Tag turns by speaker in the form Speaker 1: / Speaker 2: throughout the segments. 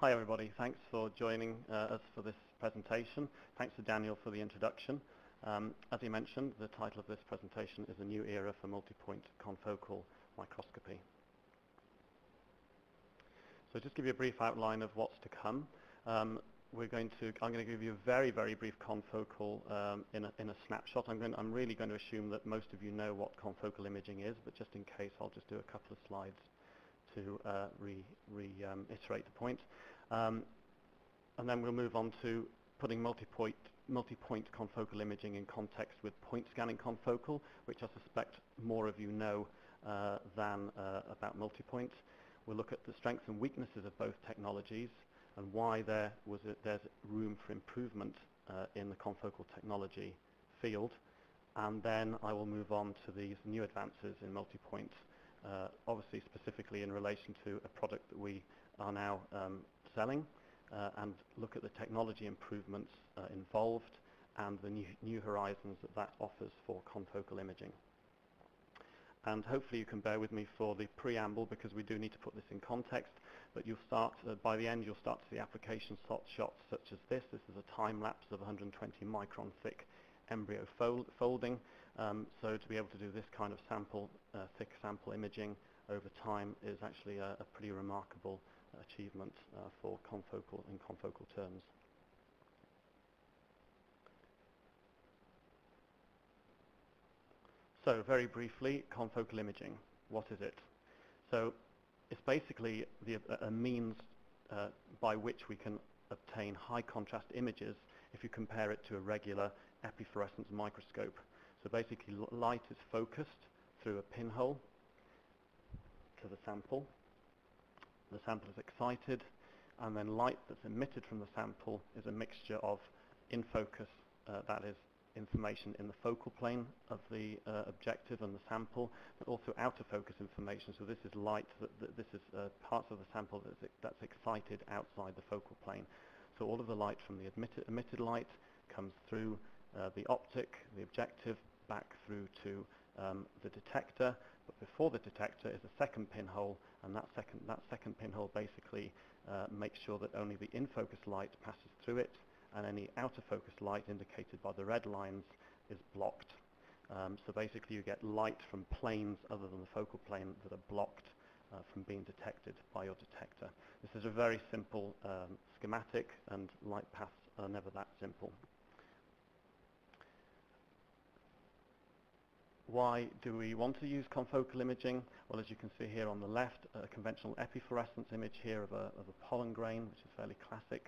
Speaker 1: hi everybody, thanks for joining uh, us for this presentation. Thanks to Daniel for the introduction. Um, as he mentioned, the title of this presentation is A New Era for Multipoint Confocal Microscopy. So just give you a brief outline of what's to come. Um, we're going to, I'm going to give you a very, very brief confocal um, in, a, in a snapshot. I'm, going, I'm really going to assume that most of you know what confocal imaging is, but just in case, I'll just do a couple of slides to uh, reiterate re, um, the point. Um, and then we'll move on to putting multi-point multi-point confocal imaging in context with point scanning confocal, which I suspect more of you know uh, than uh, about multi-point. We'll look at the strengths and weaknesses of both technologies, and why there was a, there's room for improvement uh, in the confocal technology field. And then I will move on to these new advances in multi-point, uh, obviously specifically in relation to a product that we are now um, selling, uh, and look at the technology improvements uh, involved and the new, new horizons that that offers for confocal imaging. And hopefully you can bear with me for the preamble because we do need to put this in context. But you'll start, uh, by the end, you'll start to see application shots such as this. This is a time lapse of 120 micron thick embryo fold folding. Um, so to be able to do this kind of sample, uh, thick sample imaging over time is actually a, a pretty remarkable achievement uh, for confocal in confocal terms. So very briefly, confocal imaging. What is it? So it's basically the, a means uh, by which we can obtain high contrast images if you compare it to a regular epifluorescence microscope. So basically light is focused through a pinhole to the sample. The sample is excited and then light that's emitted from the sample is a mixture of in focus, uh, that is information in the focal plane of the uh, objective and the sample, but also out of focus information. So this is light, that, that this is uh, parts of the sample that's, that's, excited outside the focal plane. So all of the light from the emitted, emitted light comes through uh, the optic, the objective, back through to um, the detector. But before the detector is a second pinhole, and that second, that second pinhole basically uh, makes sure that only the in-focus light passes through it and any out-of-focus light indicated by the red lines is blocked. Um, so basically you get light from planes other than the focal plane that are blocked uh, from being detected by your detector. This is a very simple um, schematic and light paths are never that simple. Why do we want to use confocal imaging? Well, as you can see here on the left, a conventional epifluorescence image here of a, of a pollen grain, which is a fairly classic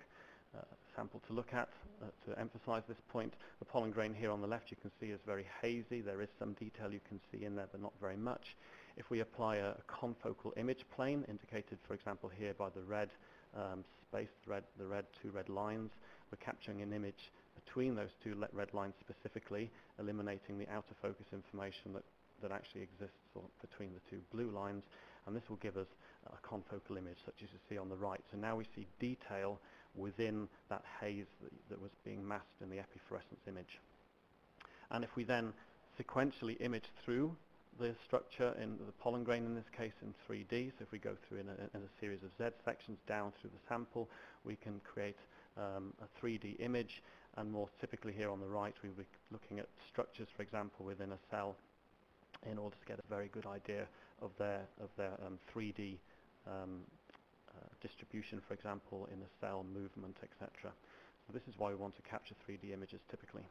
Speaker 1: uh, sample to look at uh, to emphasize this point. The pollen grain here on the left you can see is very hazy. There is some detail you can see in there, but not very much. If we apply a, a confocal image plane, indicated, for example, here by the red um, space, the red, the red two red lines, we're capturing an image between those two red lines specifically, eliminating the outer focus information that, that actually exists between the two blue lines, and this will give us a confocal image such as you see on the right. So now we see detail within that haze that, that was being masked in the epifluorescence image. And if we then sequentially image through the structure in the pollen grain in this case in 3D, so if we go through in a, in a series of Z sections down through the sample, we can create um, a 3D image, and more typically here on the right, we be looking at structures, for example, within a cell in order to get a very good idea of their, of their um, 3D um, uh, distribution, for example, in a cell movement, etc. So this is why we want to capture 3D images typically.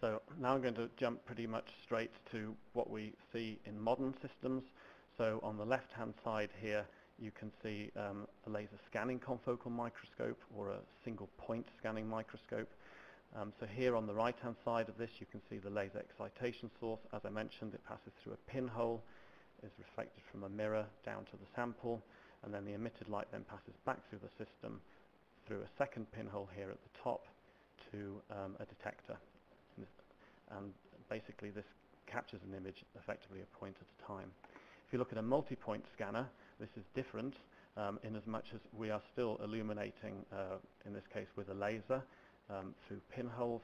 Speaker 1: So now I'm going to jump pretty much straight to what we see in modern systems. So on the left-hand side here, you can see um, a laser scanning confocal microscope or a single point scanning microscope. Um, so here on the right-hand side of this, you can see the laser excitation source. As I mentioned, it passes through a pinhole is reflected from a mirror down to the sample, and then the emitted light then passes back through the system through a second pinhole here at the top to um, a detector. And basically this captures an image effectively a point at a time. If you look at a multi-point scanner, this is different um, in as much as we are still illuminating, uh, in this case with a laser, um, through pinholes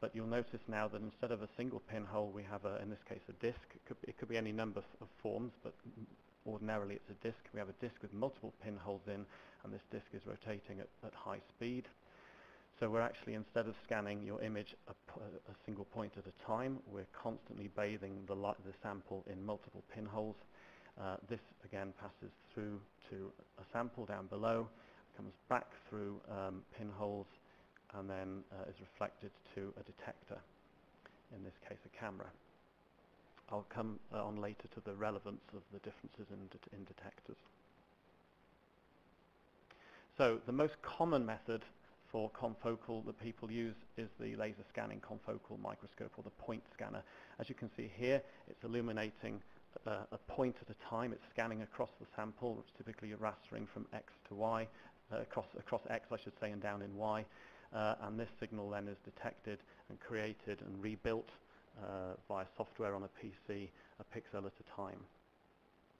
Speaker 1: but you'll notice now that instead of a single pinhole, we have, a, in this case, a disk. It could, it could be any number of forms, but ordinarily it's a disk. We have a disk with multiple pinholes in, and this disk is rotating at, at high speed. So we're actually, instead of scanning your image a, a single point at a time, we're constantly bathing the, the sample in multiple pinholes. Uh, this again passes through to a sample down below, comes back through um, pinholes, and then uh, is reflected to a detector, in this case a camera. I'll come uh, on later to the relevance of the differences in, in detectors. So the most common method for confocal that people use is the laser scanning confocal microscope or the point scanner. As you can see here, it's illuminating uh, a point at a time. It's scanning across the sample, which typically rastering from X to Y, uh, across, across X I should say, and down in Y. Uh, and this signal then is detected and created and rebuilt uh, via software on a PC, a pixel at a time.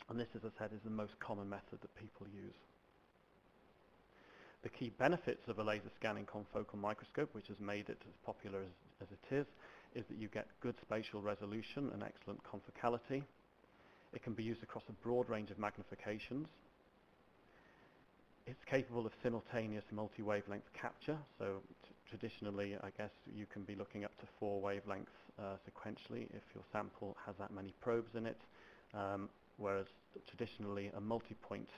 Speaker 1: And this, as I said, is the most common method that people use. The key benefits of a laser scanning confocal microscope, which has made it as popular as, as it is, is that you get good spatial resolution and excellent confocality. It can be used across a broad range of magnifications. It's capable of simultaneous multi-wavelength capture, so traditionally, I guess, you can be looking up to four wavelengths uh, sequentially if your sample has that many probes in it, um, whereas traditionally a multi-point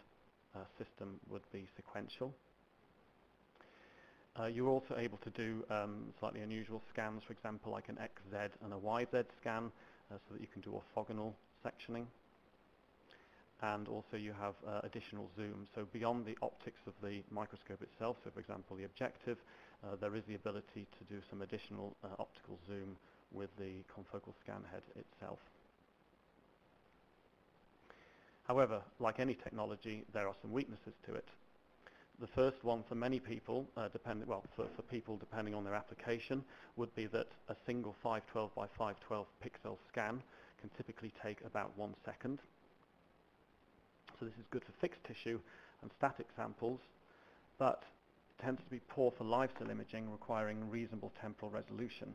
Speaker 1: uh, system would be sequential. Uh, you're also able to do um, slightly unusual scans, for example, like an XZ and a YZ scan, uh, so that you can do orthogonal sectioning and also you have uh, additional zoom. So beyond the optics of the microscope itself, so for example the objective, uh, there is the ability to do some additional uh, optical zoom with the confocal scan head itself. However, like any technology, there are some weaknesses to it. The first one for many people, uh, well, for, for people depending on their application, would be that a single 512 by 512 pixel scan can typically take about one second so this is good for fixed tissue and static samples, but tends to be poor for live cell imaging requiring reasonable temporal resolution.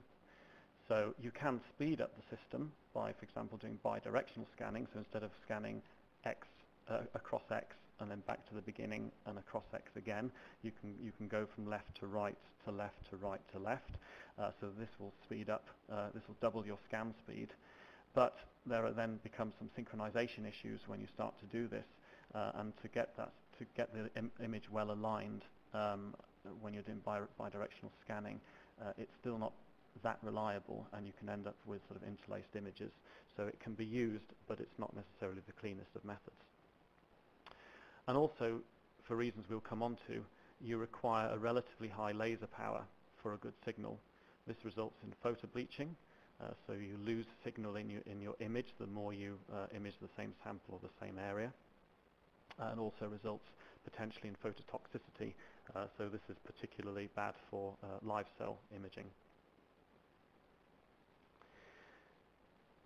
Speaker 1: So you can speed up the system by, for example, doing bidirectional scanning. So instead of scanning X uh, across X and then back to the beginning and across X again, you can you can go from left to right to left to right to left. Uh, so this will speed up. Uh, this will double your scan speed. But there then become some synchronization issues when you start to do this, uh, and to get that to get the Im image well aligned um, when you're doing bi bidirectional scanning, uh, it's still not that reliable, and you can end up with sort of interlaced images. So it can be used, but it's not necessarily the cleanest of methods. And also, for reasons we'll come on to, you require a relatively high laser power for a good signal. This results in photo bleaching, uh, so you lose signal in your, in your image the more you uh, image the same sample or the same area. Uh, and also results potentially in phototoxicity. Uh, so this is particularly bad for uh, live cell imaging.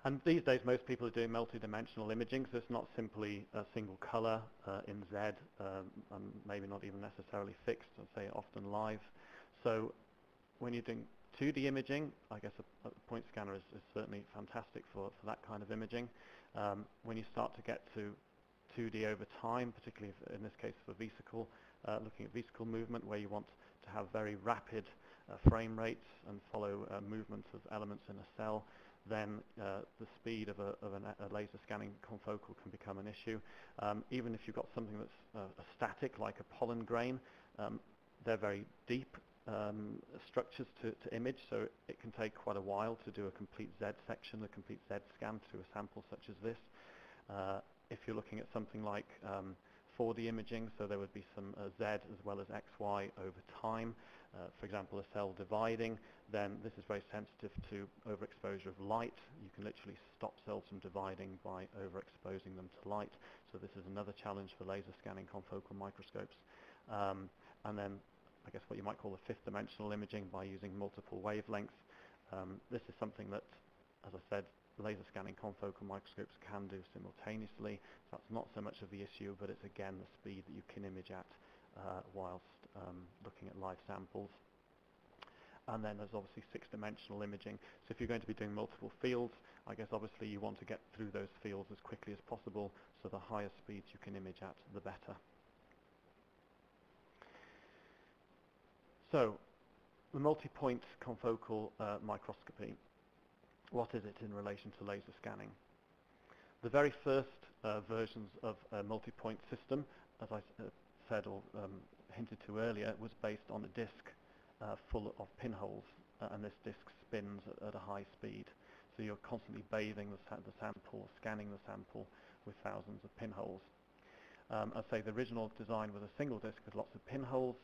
Speaker 1: And these days, most people are doing multi-dimensional imaging, so it's not simply a single color in Z, um, and maybe not even necessarily fixed, I'd say often live. So when you're doing 2D imaging, I guess a, a point scanner is, is, certainly fantastic for, for that kind of imaging. Um, when you start to get to 2D over time, particularly in this case for vesicle, uh, looking at vesicle movement where you want to have very rapid uh, frame rates and follow uh, movements of elements in a cell, then uh, the speed of, a, of an, a, laser scanning confocal can become an issue. Um, even if you've got something that's uh, static, like a pollen grain, um, they're very deep um, structures to, to, image, so it can take quite a while to do a complete Z section, a complete Z scan through a sample such as this. Uh, if you're looking at something like um, 4D imaging, so there would be some uh, Z as well as XY over time. Uh, for example, a cell dividing, then this is very sensitive to overexposure of light. You can literally stop cells from dividing by overexposing them to light. So this is another challenge for laser scanning confocal microscopes. Um, and then I guess what you might call the fifth dimensional imaging by using multiple wavelengths. Um, this is something that, as I said, laser scanning confocal microscopes can do simultaneously. So that's not so much of the issue, but it's again the speed that you can image at uh, whilst um, looking at live samples. And then there's obviously six-dimensional imaging. So if you're going to be doing multiple fields, I guess obviously you want to get through those fields as quickly as possible. So the higher speeds you can image at, the better. So, the multi-point confocal uh, microscopy. What is it in relation to laser scanning? The very first uh, versions of a multi-point system, as I uh, said or um, hinted to earlier, was based on a disk uh, full of pinholes, uh, and this disk spins at, a high speed. So you're constantly bathing the, sa the, sample, scanning the sample with thousands of pinholes. Um, I say the original design was a single disk with lots of pinholes.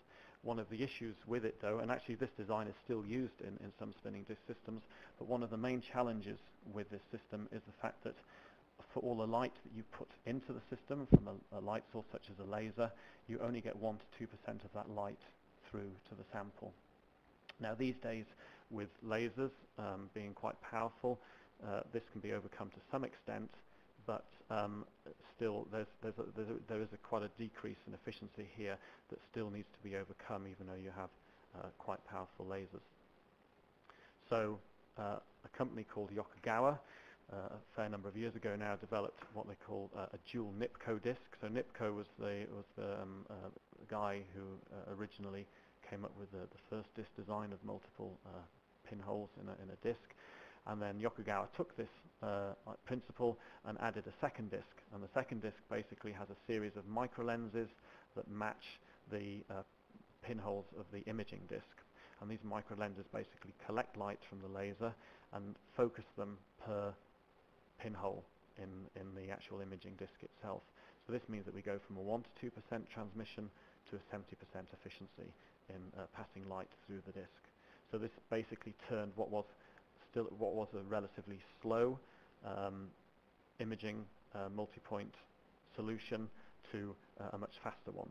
Speaker 1: One of the issues with it though, and actually this design is still used in, in some spinning disk systems, but one of the main challenges with this system is the fact that for all the light that you put into the system from a, a light source such as a laser, you only get 1 to 2% of that light through to the sample. Now these days with lasers um, being quite powerful, uh, this can be overcome to some extent, but um, still there's, there's a, there's a, there is a quite a decrease in efficiency here that still needs to be overcome even though you have uh, quite powerful lasers. So uh, a company called Yokogawa uh, a fair number of years ago now developed what they call uh, a dual Nipkow disk. So Nipkow was the, was the, um, uh, guy who uh, originally came up with the, the first disk design of multiple pinholes in a, in a disk. And then Yokogawa took this uh, principle and added a second disk. And the second disk basically has a series of microlenses that match the pinholes of the imaging disk. And these microlenses basically collect light from the laser and focus them per pinhole in, in the actual imaging disk itself. So this means that we go from a 1 to 2% transmission to a 70% efficiency in uh, passing light through the disk. So this basically turned what was still what was a relatively slow um, imaging uh, multi-point solution to uh, a much faster one.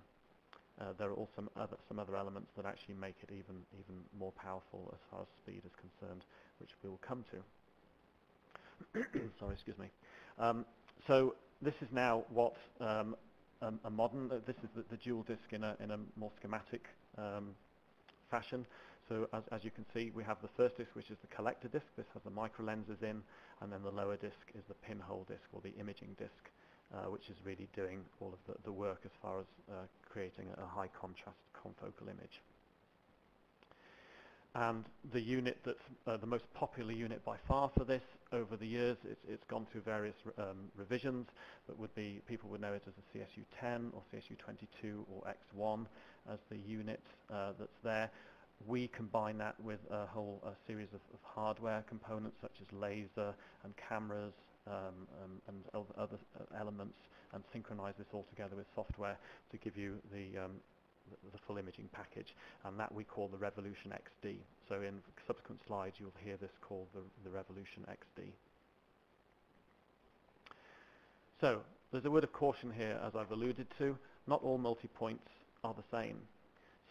Speaker 1: Uh, there are also some other, some other elements that actually make it even even more powerful as far as speed is concerned, which we will come to. Sorry, excuse me. Um, so this is now what um, a, a, modern, this is the, the, dual disk in a, in a more schematic um, fashion. So as, as, you can see, we have the first disk, which is the collector disk. This has the micro lenses in, and then the lower disk is the pinhole disk, or the imaging disk, uh, which is really doing all of the, the work as far as uh, creating a, high contrast confocal image. And the unit that's uh, the most popular unit by far for this over the years, it's, it's gone through various um, revisions, but would be people would know it as a CSU10 or CSU22 or X1 as the unit uh, that's there. We combine that with a whole a series of, of, hardware components such as laser and cameras um, um, and other uh, elements and synchronize this all together with software to give you the, um, the full imaging package, and that we call the Revolution XD. So in subsequent slides, you'll hear this called the, the Revolution XD. So there's a word of caution here, as I've alluded to. Not all multi-points are the same.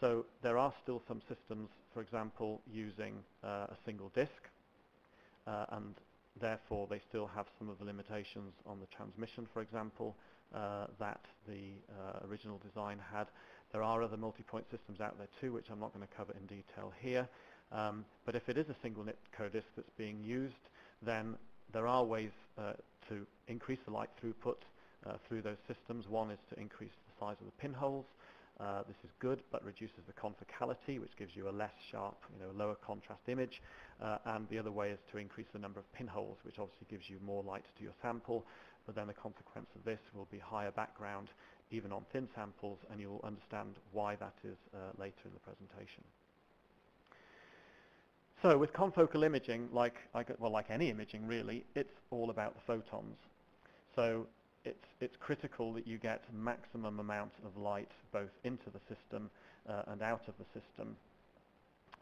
Speaker 1: So there are still some systems, for example, using uh, a single disk, uh, and therefore they still have some of the limitations on the transmission, for example, uh, that the uh, original design had. There are other multi-point systems out there too, which I'm not going to cover in detail here. Um, but if it is a single Nipkow disk that's being used, then there are ways uh, to increase the light throughput uh, through those systems. One is to increase the size of the pinholes. Uh, this is good, but reduces the confocality, which gives you a less sharp, you know, lower contrast image. Uh, and the other way is to increase the number of pinholes, which obviously gives you more light to your sample. But then the consequence of this will be higher background even on thin samples, and you'll understand why that is uh, later in the presentation. So with confocal imaging, like, well, like any imaging really, it's all about the photons. So it's, it's critical that you get maximum amount of light both into the system uh, and out of the system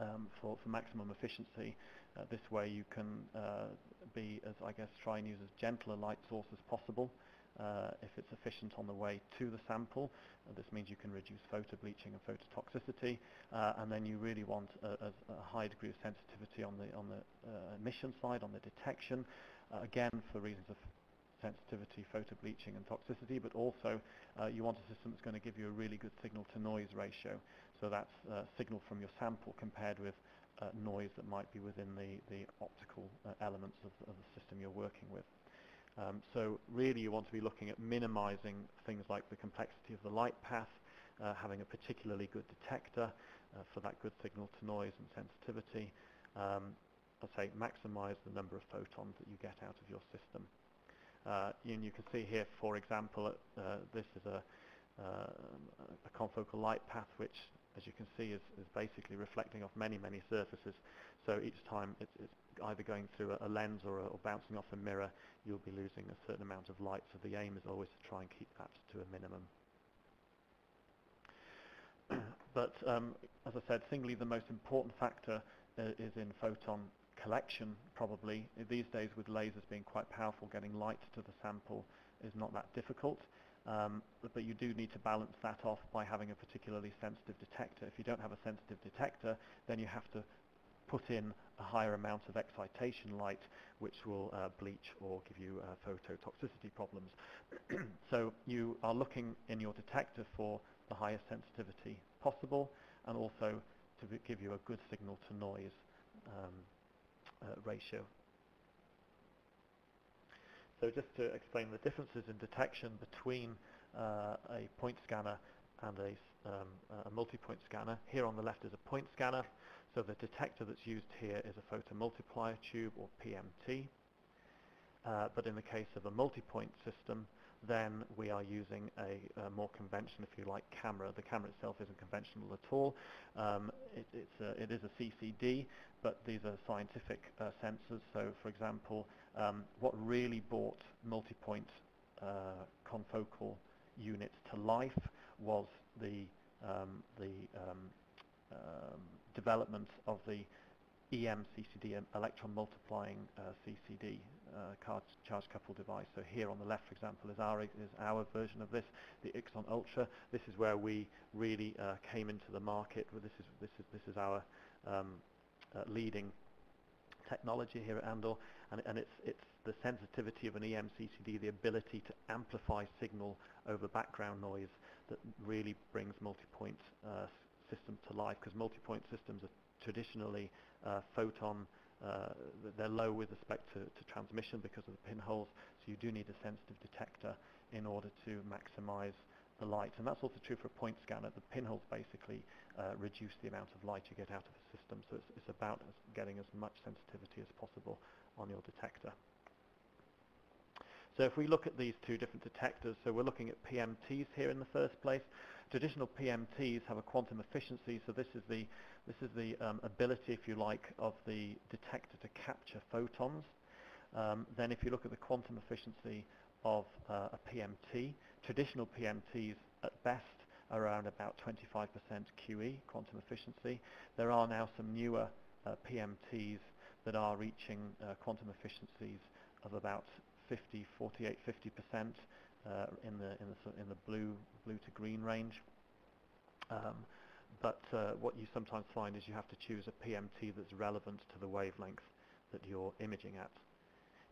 Speaker 1: um, for, for maximum efficiency. Uh, this way you can uh, be, as I guess, try and use as gentle a light source as possible uh, if it's efficient on the way to the sample. Uh, this means you can reduce photobleaching and phototoxicity, uh, and then you really want a, a, high degree of sensitivity on the, on the emission side, on the detection, again for reasons of sensitivity, photobleaching and toxicity, but also uh, you want a system that's going to give you a really good signal-to-noise ratio. So that's signal from your sample compared with noise that might be within the, the optical elements of, of the system you're working with. Um, so really you want to be looking at minimizing things like the complexity of the light path, uh, having a particularly good detector uh, for that good signal to noise and sensitivity. Um, I say maximize the number of photons that you get out of your system. Uh, and you can see here, for example, uh, this is a, uh, a confocal light path which, as you can see, is, is basically reflecting off many, many surfaces. So each time it's, it's either going through a, a lens or, a, or, bouncing off a mirror, you'll be losing a certain amount of light. So the aim is always to try and keep that to a minimum. but um, as I said, singly the most important factor uh, is in photon collection, probably. These days with lasers being quite powerful, getting light to the sample is not that difficult. Um, but you do need to balance that off by having a particularly sensitive detector. If you don't have a sensitive detector, then you have to put in a higher amount of excitation light, which will uh, bleach or give you uh, phototoxicity problems. so you are looking in your detector for the highest sensitivity possible, and also to give you a good signal to noise um, ratio. So just to explain the differences in detection between uh, a point scanner and a, um, a multi-point scanner. Here on the left is a point scanner. So the detector that's used here is a photomultiplier tube or PMT. Uh, but in the case of a multi-point system, then we are using a, a, more conventional, if you like, camera. The camera itself isn't conventional at all. Um, it, a, it is a CCD, but these are scientific uh, sensors. So, for example, um, what really brought multi-point uh, confocal units to life was the, um, the um, um, development of the EMCCD, electron multiplying uh, CCD, uh, charge coupled device. So here on the left, for example, is our, is our version of this, the iXon Ultra. This is where we really uh, came into the market. This is, this is, this is our um, uh, leading technology here at Andor, and, and it's, it's the sensitivity of an EMCCD, the ability to amplify signal over background noise that really brings multi-point uh, systems to life, because multi-point systems are traditionally uh, photon, uh, they're low with respect to, to, transmission because of the pinholes, so you do need a sensitive detector in order to maximize the light. And that's also true for a point scanner. The pinholes basically uh, reduce the amount of light you get out of the system, so it's, it's about as getting as much sensitivity as possible on your detector. So if we look at these two different detectors, so we're looking at PMTs here in the first place. Traditional PMTs have a quantum efficiency, so this is the, this is the um, ability, if you like, of the detector to capture photons. Um, then if you look at the quantum efficiency of uh, a PMT, traditional PMTs at best are around about 25% QE, quantum efficiency. There are now some newer uh, PMTs that are reaching uh, quantum efficiencies of about 50, 48, 50 percent uh, in the in the in the blue blue to green range. Um, but uh, what you sometimes find is you have to choose a PMT that's relevant to the wavelength that you're imaging at.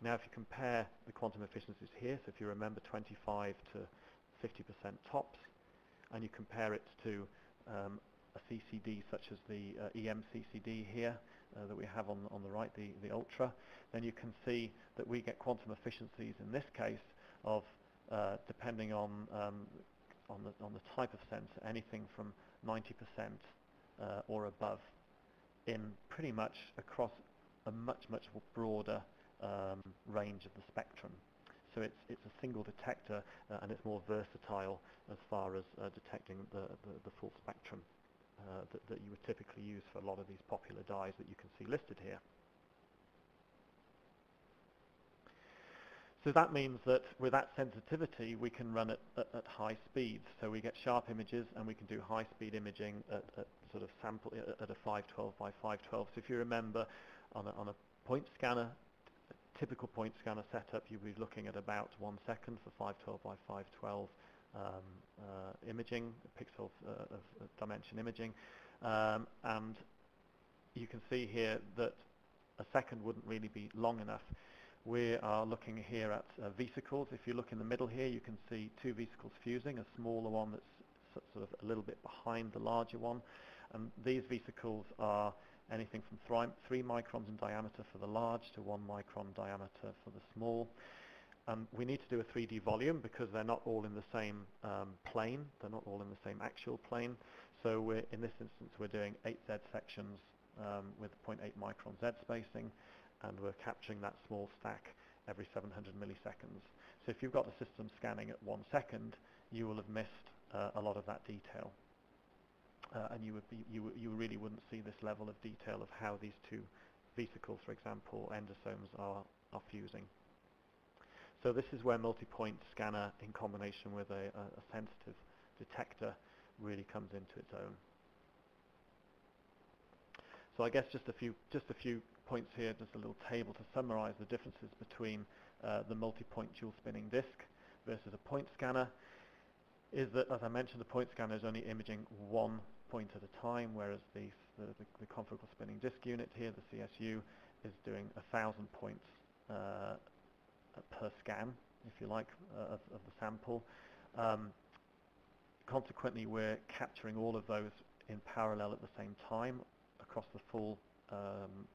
Speaker 1: Now, if you compare the quantum efficiencies here, so if you remember 25 to 50% tops, and you compare it to um, a CCD such as the uh, EMCCD here, uh, that we have on, on the right, the, the Ultra, then you can see that we get quantum efficiencies in this case of, uh, depending on, um, on, the, on the type of sensor, anything from 90% uh, or above in pretty much across a much, much broader um, range of the spectrum. So it's, it's a single detector uh, and it's more versatile as far as uh, detecting the, the, the full spectrum. Uh, that, that you would typically use for a lot of these popular dyes that you can see listed here. So that means that with that sensitivity, we can run at, at, at, high speeds. So we get sharp images, and we can do high-speed imaging at, at, sort of sample at a 512 by 512. So if you remember, on a, on a point scanner, typical point scanner setup, you'd be looking at about one second for 512 by 512 um, uh, imaging, pixel uh, of, of, dimension imaging. Um, and you can see here that a second wouldn't really be long enough. We are looking here at uh, vesicles. If you look in the middle here, you can see two vesicles fusing, a smaller one that's sort of a little bit behind the larger one. And these vesicles are anything from three microns in diameter for the large to one micron diameter for the small. Um, we need to do a 3D volume because they're not all in the same um, plane. They're not all in the same actual plane. So in this instance, we're doing 8Z sections um, with 0.8 micron Z spacing, and we're capturing that small stack every 700 milliseconds. So if you've got the system scanning at one second, you will have missed uh, a lot of that detail. Uh, and you, would be, you, you really wouldn't see this level of detail of how these two vesicles, for example, endosomes are, are fusing. So this is where multi-point scanner in combination with a, a, a sensitive detector really comes into its own. So I guess just a few just a few points here, just a little table to summarize the differences between uh, the multi-point dual spinning disk versus a point scanner is that, as I mentioned, the point scanner is only imaging one point at a time, whereas the, the, the, spinning disk unit here, the CSU, is doing a thousand points uh, per scan, if you like, uh, of, of, the sample. Um, consequently, we're capturing all of those in parallel at the same time across the full um,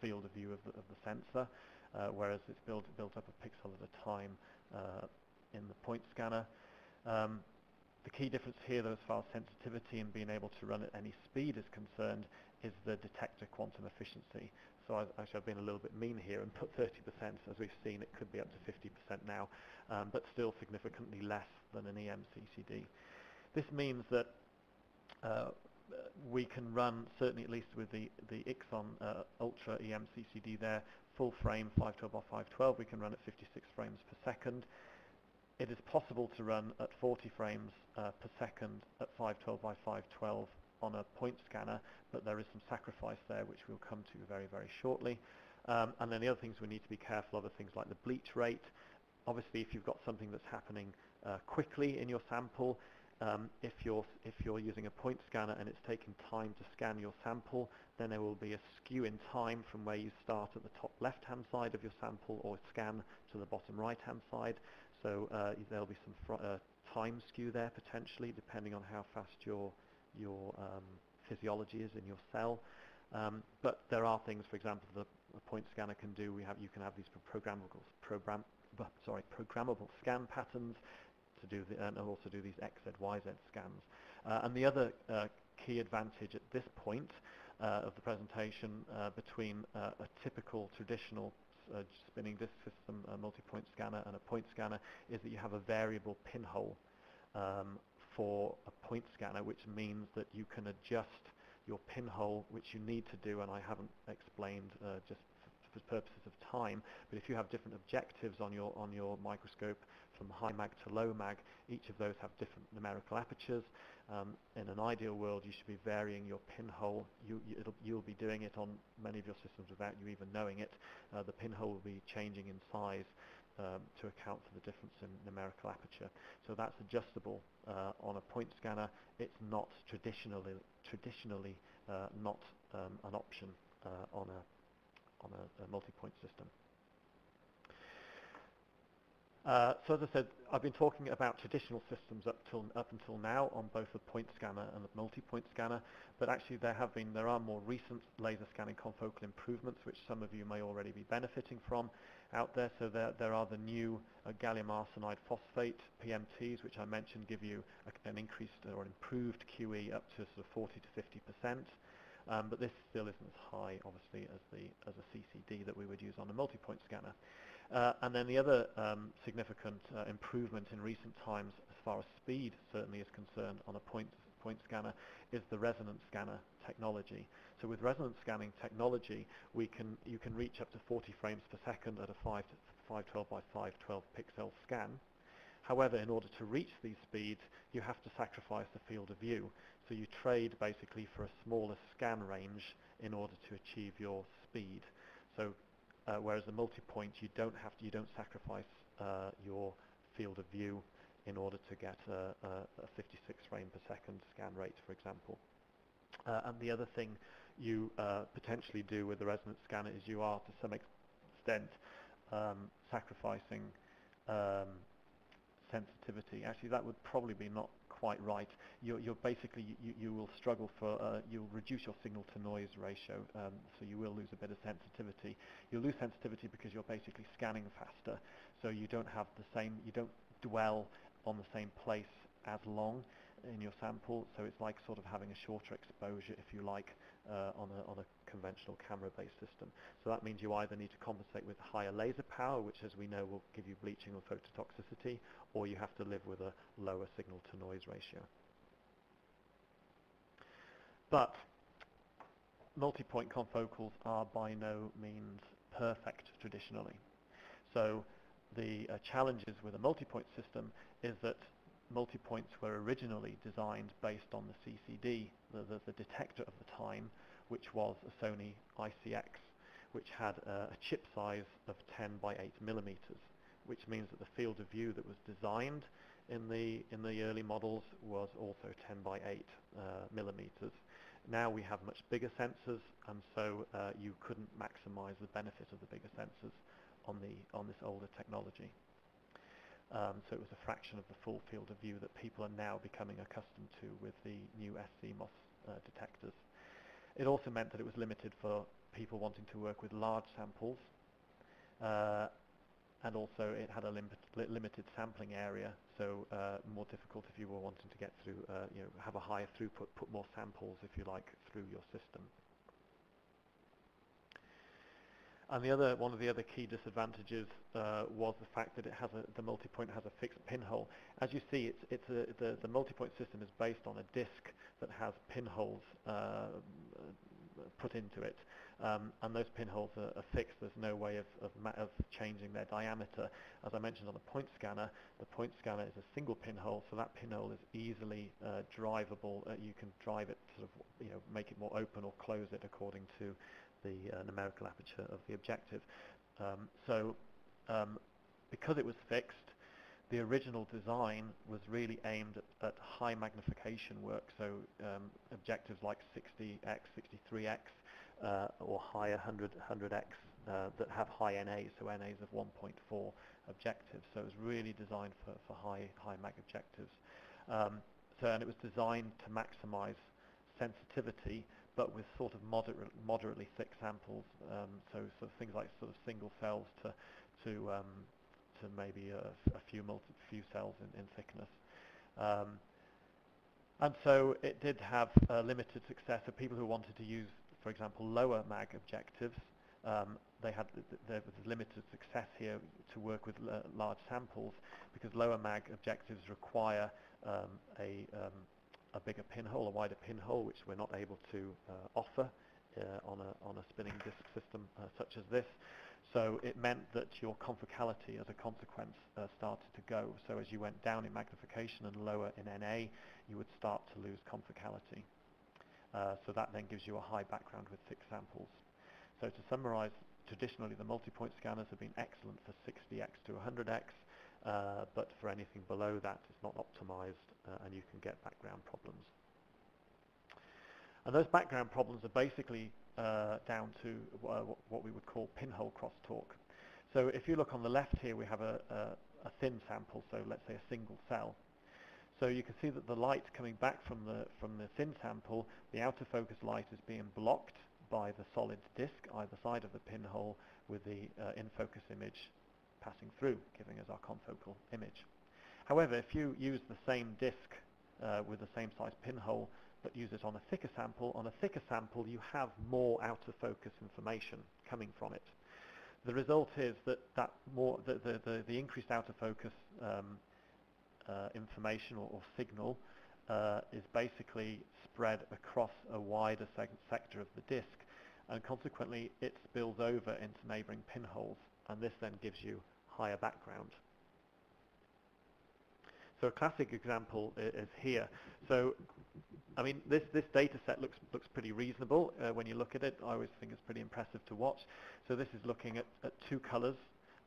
Speaker 1: field of view of the, of the sensor, uh, whereas it's built, built up a pixel at a time uh, in the point scanner. Um, the key difference here, though, as far as sensitivity and being able to run at any speed is concerned, is the detector quantum efficiency. So I've, actually I've been a little bit mean here and put 30%. As we've seen, it could be up to 50% now, um, but still significantly less than an EMCCD. This means that uh, we can run, certainly at least with the, the iXon uh, Ultra EMCCD there, full frame 512 by 512, we can run at 56 frames per second. It is possible to run at 40 frames uh, per second at 512 by 512 on a point scanner, but there is some sacrifice there, which we'll come to very, very shortly. Um, and then the other things we need to be careful of are things like the bleach rate. Obviously, if you've got something that's happening uh, quickly in your sample, um, if, you're, if you're using a point scanner and it's taking time to scan your sample, then there will be a skew in time from where you start at the top left-hand side of your sample or scan to the bottom right-hand side. So uh, there'll be some uh, time skew there potentially, depending on how fast your, your um, physiology is in your cell. Um, but there are things, for example, the, the point scanner can do. We have, you can have these programmable, program, sorry, programmable scan patterns to do the, and also do these XZ, YZ scans. Uh, and the other uh, key advantage at this point uh, of the presentation uh, between a typical traditional uh, spinning disk system, a multi-point scanner and a point scanner, is that you have a variable pinhole um, for a point scanner, which means that you can adjust your pinhole, which you need to do, and I haven't explained just for purposes of time, but if you have different objectives on your, on your microscope from high mag to low mag, each of those have different numerical apertures. Um, in an ideal world, you should be varying your pinhole. You, you, will be doing it on many of your systems without you even knowing it. Uh, the pinhole will be changing in size um, to account for the difference in numerical aperture. So that's adjustable uh, on a point scanner. It's not traditionally, traditionally uh, not um, an option uh, on a on a, a multi-point system. Uh, so as I said, I've been talking about traditional systems up, till, up until now on both the point scanner and the multi-point scanner, but actually there have been, there are more recent laser scanning confocal improvements which some of you may already be benefiting from out there. So there, there are the new uh, gallium arsenide phosphate PMTs, which I mentioned give you an increased or improved QE up to sort of 40 to 50 percent. Um, but this still isn't as high, obviously, as the as a CCD that we would use on a multi-point scanner. Uh, and then the other um, significant uh, improvement in recent times, as far as speed certainly is concerned on a point point scanner, is the resonance scanner technology. So with resonance scanning technology, we can you can reach up to 40 frames per second at a 5 512 by 512 pixel scan. However, in order to reach these speeds, you have to sacrifice the field of view. So you trade basically for a smaller scan range in order to achieve your speed. So uh, whereas the multi-point, you don't have to, you don't sacrifice uh, your field of view in order to get a, a, a 56 frame per second scan rate, for example. Uh, and the other thing you uh, potentially do with the resonance scanner is you are, to some extent, um, sacrificing um,
Speaker 2: sensitivity. Actually, that would probably be not quite right. You're, you're basically, you, you will struggle for, uh, you'll reduce your signal to noise ratio, um, so you will lose a bit of sensitivity. You'll lose sensitivity because you're basically scanning faster, so you don't have the same, you don't dwell on the same place as long in your sample, so it's like sort of having a shorter exposure, if you like, uh, on, a, on a conventional camera-based system. So that means you either need to compensate with higher laser power, which as we know will give you bleaching or phototoxicity, or you have to live with a lower signal-to-noise ratio. But multi-point confocals are by no means perfect traditionally. So the uh, challenges with a multi-point system is that multi-points were originally designed based on the CCD, the, the, the, detector of the time, which was a Sony ICX, which had uh, a chip size of 10 by 8 millimeters, which means that the field of view that was designed in the, in the early models was also 10 by 8 uh, millimeters. Now we have much bigger sensors, and so uh, you couldn't maximize the benefit of the bigger sensors on, the, on this older technology. Um, so it was a fraction of the full field of view that people are now becoming accustomed to with the new SCMOS uh, detectors. It also meant that it was limited for people wanting to work with large samples, uh, and also it had a lim limited sampling area, so uh, more difficult if you were wanting to get through, uh, you know, have a higher throughput, put more samples, if you like, through your system. And the other, one of the other key disadvantages uh, was the fact that it has a, the multipoint has a fixed pinhole. As you see, it's, it's a, the, the multipoint system is based on a disk that has pinholes uh, put into it. Um, and those pinholes are, are, fixed. There's no way of, of, of, changing their diameter. As I mentioned on the point scanner, the point scanner is a single pinhole, so that pinhole is easily uh, drivable. Uh, you can drive it, sort of, you know, make it more open or close it according to the uh, numerical aperture of the objective. Um, so um, because it was fixed, the original design was really aimed at, at high magnification work, so um, objectives like 60x, 63x, uh, or higher 100, 100x uh, that have high NAs, so NAs of 1.4 objectives. So it was really designed for, for high, high mag objectives. Um, so, and it was designed to maximize sensitivity but with sort of moderate, moderately thick samples, um, so sort of things like sort of single cells to to um, to maybe a, a few multi, few cells in, in thickness. Um, and so it did have uh, limited success for people who wanted to use, for example, lower mag objectives. Um, they had there was limited success here to work with large samples because lower mag objectives require um, a um, a bigger pinhole, a wider pinhole, which we're not able to uh, offer uh, on, a, on a spinning disk system uh, such as this. So it meant that your confocality as a consequence uh, started to go. So as you went down in magnification and lower in NA, you would start to lose confocality. Uh, so that then gives you a high background with thick samples. So to summarize, traditionally the multi-point scanners have been excellent for 60x to 100x, uh, but for anything below that, it's not optimized uh, and you can get background problems. And those background problems are basically uh, down to uh, what we would call pinhole crosstalk. So if you look on the left here, we have a, a, a, thin sample, so let's say a single cell. So you can see that the light coming back from the, from the thin sample, the outer focus light is being blocked by the solid disk either side of the pinhole with the uh, in-focus image passing through, giving us our confocal image. However, if you use the same disk uh, with the same size pinhole, but use it on a thicker sample, on a thicker sample you have more out-of-focus information coming from it. The result is that, that more, the, the, the, the increased outer focus um, uh, information or, or signal uh, is basically spread across a wider sector of the disk and consequently it spills over into neighboring pinholes and this then gives you higher background. So a classic example is here. So, I mean, this, this data set looks, looks pretty reasonable uh, when you look at it. I always think it's pretty impressive to watch. So this is looking at, at two colors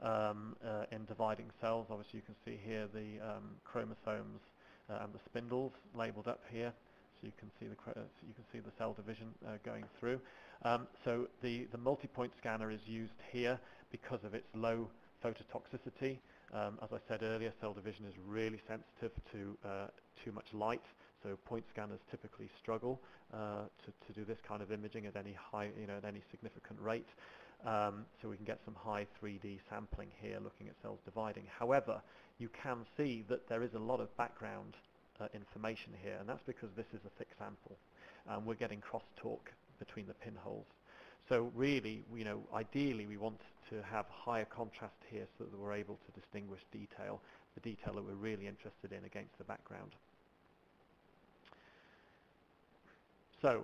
Speaker 2: um, uh, in dividing cells. Obviously, you can see here the um, chromosomes uh, and the spindles labeled up here. So you can see the so you can see the cell division uh, going through. Um, so the the multi-point scanner is used here because of its low phototoxicity Um, as I said earlier, cell division is really sensitive to uh, too much light, so point scanners typically struggle uh, to, to do this kind of imaging at any high, you know, at any significant rate. Um, so we can get some high 3D sampling here looking at cells dividing. However, you can see that there is a lot of background uh, information here, and that's because this is a thick sample. and we're getting crosstalk between the pinholes. So really, you know, ideally we want to have higher contrast here so that we're able to distinguish detail, the detail that we're really interested in against the background. So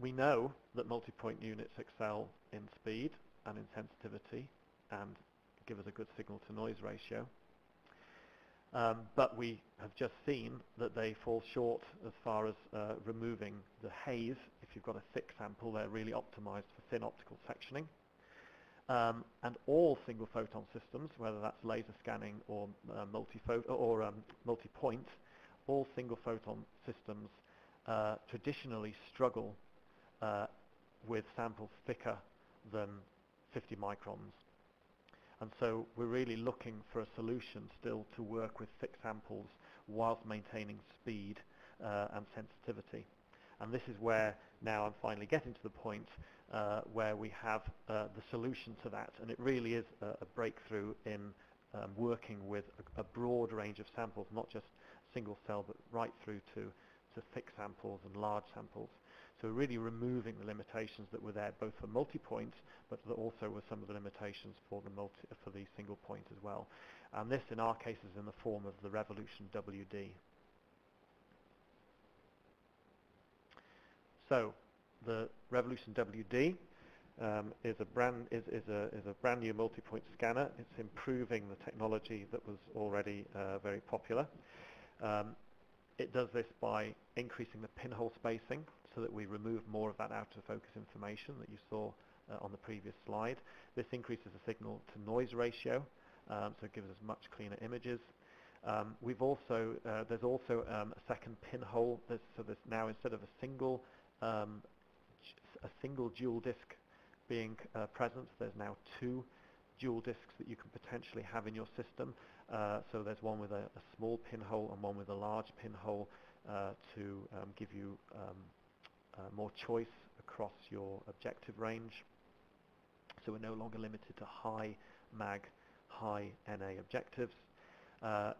Speaker 2: we know that multi-point units excel in speed and in sensitivity and give us a good signal-to-noise ratio. Um, but we have just seen that they fall short as far as uh, removing the haze. If you've got a thick sample, they're really optimized for thin optical sectioning. Um, and all single photon systems, whether that's laser scanning or uh, multi or um, multi-point, all single photon systems uh, traditionally struggle uh, with samples thicker than 50 microns. And so we're really looking for a solution still to work with thick samples whilst maintaining speed uh, and sensitivity. And this is where now I'm finally getting to the point uh, where we have uh, the solution to that. And it really is a, a breakthrough in um, working with a, a, broad range of samples, not just single cell, but right through to, to thick samples and large samples. So really removing the limitations that were there both for multi-points, but also with some of the limitations for the multi for the single point as well. And this, in our case, is in the form of the Revolution WD. So the Revolution WD um, is a brand is, is, a, is a brand new multi-point scanner. It's improving the technology that was already uh, very popular. Um, it does this by increasing the pinhole spacing so that we remove more of that out of focus information that you saw uh, on the previous slide. This increases the signal to noise ratio, um, so it gives us much cleaner images. Um, we've also, uh, there's also um, a second pinhole, so there's now instead of a single, um, a single dual disc being uh, present, there's now two dual discs that you can potentially have in your system. Uh, so there's one with a, a, small pinhole and one with a large pinhole uh, to um, give you um, uh, more choice across your objective range. So we're no longer limited to high MAG, high NA objectives. Uh,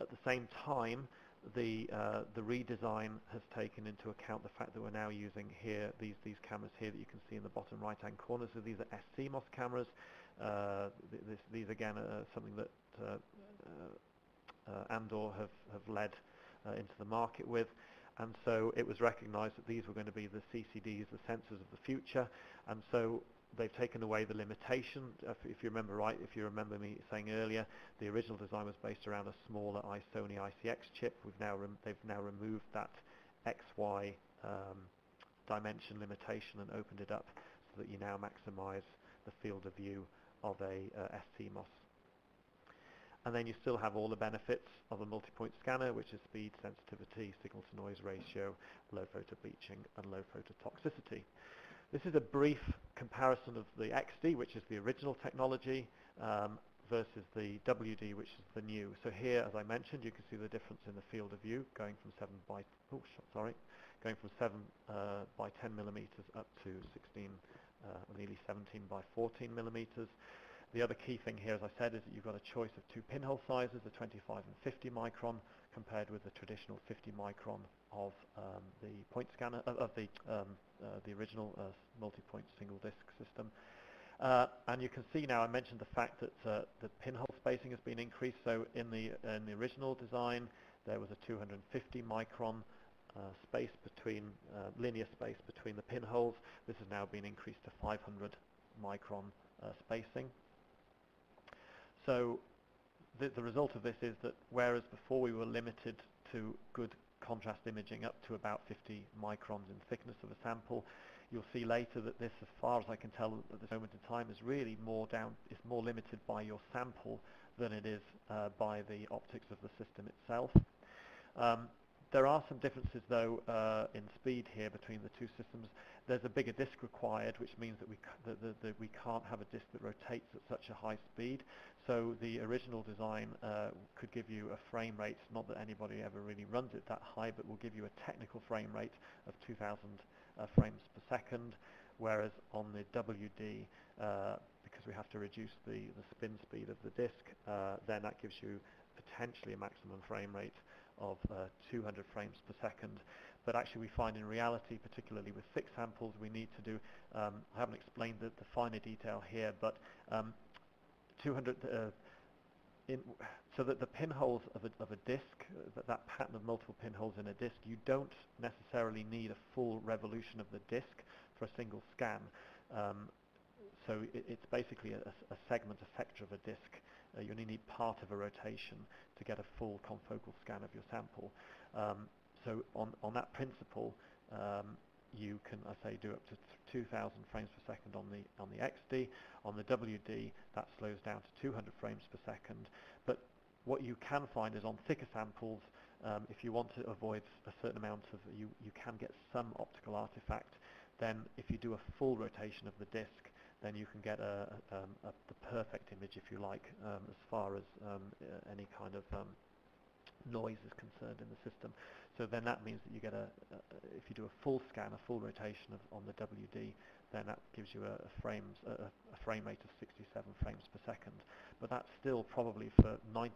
Speaker 2: at the same time, the uh, the redesign has taken into account the fact that we're now using here these these cameras here that you can see in the bottom right hand corner. So these are SCMOS cameras. Uh, th this, these again are something that uh, uh, Andor have have led uh, into the market with. And so it was recognized that these were going to be the CCDs, the sensors of the future. And so they've taken away the limitation. If, if, you remember right, if you remember me saying earlier, the original design was based around a smaller Sony ICX chip. We've now they've now removed that XY um, dimension limitation and opened it up so that you now maximize the field of view of a uh, SCMOS. And then you still have all the benefits of a multi-point scanner, which is speed, sensitivity, signal-to-noise ratio, low photo-bleaching, and low phototoxicity. This is a brief comparison of the XD, which is the original technology, um, versus the WD, which is the new. So here, as I mentioned, you can see the difference in the field of view, going from 7 by, oh, sorry, going from 7 uh, by 10 millimeters up to 16, uh, nearly 17 by 14 millimeters. The other key thing here, as I said, is that you've got a choice of two pinhole sizes, the 25 and 50 micron, compared with the traditional 50 micron of um, the point scanner, uh, of the, um, uh, the original uh, multi-point single disc system. Uh, and you can see now, I mentioned the fact that uh, the pinhole spacing has been increased. So in the, in the original design, there was a 250 micron space between, linear space between the pinholes. This has now been increased to 500 micron spacing. So the, the result of this is that whereas before we were limited to good contrast imaging up to about 50 microns in thickness of a sample, you'll see later that this, as far as I can tell at this moment in time, is really more down, is more limited by your sample than it is uh, by the optics of the system itself. Um, there are some differences though uh, in speed here between the two systems. There's a bigger disk required, which means that we, that, that, that we can't have a disk that rotates at such a high speed. So the original design uh, could give you a frame rate, not that anybody ever really runs it that high, but will give you a technical frame rate of 2,000 uh, frames per second, whereas on the WD, uh, because we have to reduce the, the spin speed of the disk, uh, then that gives you potentially a maximum frame rate of uh, 200 frames per second. But actually we find in reality, particularly with fixed samples, we need to do, um, I haven't explained the, the, finer detail here, but um, 200, uh, in, so that the pinholes of a, of a disk, uh, that, that pattern of multiple pinholes in a disk, you don't necessarily need a full revolution of the disk for a single scan. Um, so it, it's basically a, a, segment effector of a disk. Uh, you only need part of a rotation to get a full confocal scan of your sample. Um, so on, on that principle, um, you can, I say, do up to 2,000 frames per second on the on the XD. On the WD, that slows down to 200 frames per second. But what you can find is on thicker samples, um, if you want to avoid a certain amount of, you, you can get some optical artifact. Then if you do a full rotation of the disk, then you can get a, um, a, the perfect image, if you like, um, as far as um, uh, any kind of um, noise is concerned in the system. So then that means that you get a, if you do a full scan, a full rotation of, on the WD, then that gives you a, a frames, a, a, frame rate of 67 frames per second. But that's still probably for 90%,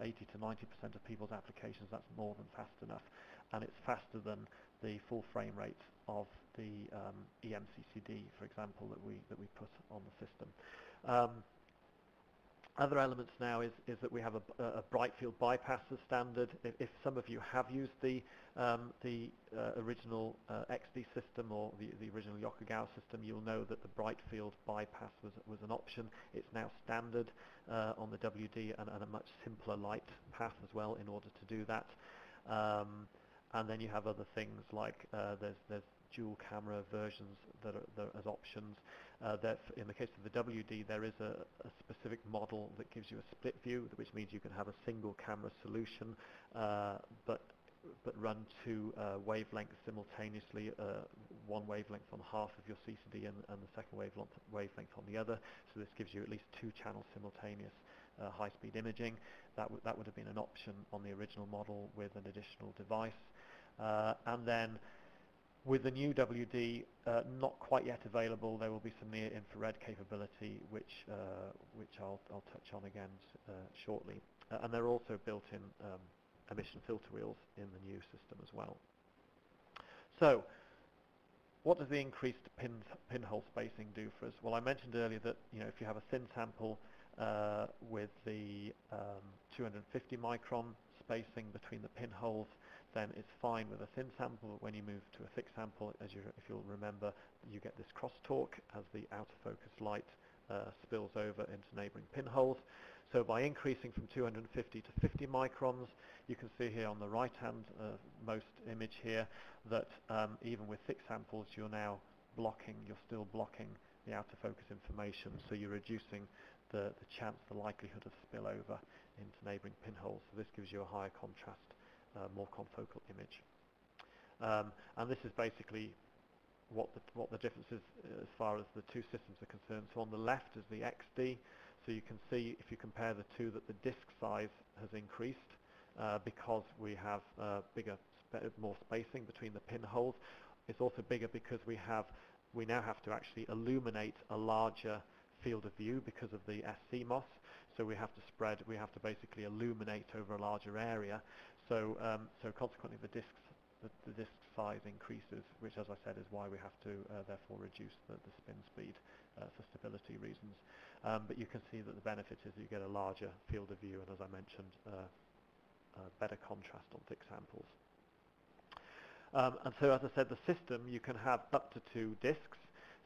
Speaker 2: 80 to 90% of people's applications, that's more than fast enough. And it's faster than the full frame rate of the um, EMCCD, for example, that we, that we put on the system. Um, other elements now is, is that we have a, a bright field bypass as standard. If, if, some of you have used the, um, the uh, original uh, XD system or the, the original Yokogawa system, you'll know that the bright field bypass was, was an option. It's now standard uh, on the WD and, and, a much simpler light path as well in order to do that. Um, and then you have other things like uh, there's, there's dual camera versions that are, that are as options. Uh, in the case of the WD, there is a, a, specific model that gives you a split view, which means you can have a single camera solution, uh, but but run two uh, wavelengths simultaneously, uh, one wavelength on half of your CCD and, and the second wavelength, wavelength on the other. So this gives you at least two channels simultaneous uh, high-speed imaging. That, that would have been an option on the original model with an additional device. Uh, and then with the new WD uh, not quite yet available, there will be some near-infrared capability, which uh, which I'll I'll touch on again uh, shortly. Uh, and there are also built-in um, emission filter wheels in the new system as well. So, what does the increased pin pinhole spacing do for us? Well, I mentioned earlier that you know if you have a thin sample uh, with the um, 250 micron spacing between the pinholes, then it's fine with a thin sample, but when you move to a thick sample, as you, if you'll remember, you get this crosstalk as the outer focus light uh, spills over into neighboring pinholes. So by increasing from 250 to 50 microns, you can see here on the right-hand uh, most image here that um, even with thick samples, you're now blocking, you're still blocking the outer focus information, so you're reducing the, the chance, the likelihood of spillover into neighboring pinholes. So this gives you a higher contrast uh, more confocal image. Um, and this is basically what the, what the difference is uh, as far as the two systems are concerned. So on the left is the XD. So you can see if you compare the two that the disk size has increased uh, because we have uh, bigger, sp more spacing between the pinholes. It's also bigger because we have we now have to actually illuminate a larger field of view because of the SCMOS. So we have to spread, we have to basically illuminate over a larger area. So, um, so consequently, the disks, the, the, disk size increases, which, as I said, is why we have to uh, therefore reduce the, the spin speed uh, for stability reasons. Um, but you can see that the benefit is you get a larger field of view, and as I mentioned, uh, better contrast on thick samples. Um, and so, as I said, the system you can have up to two disks.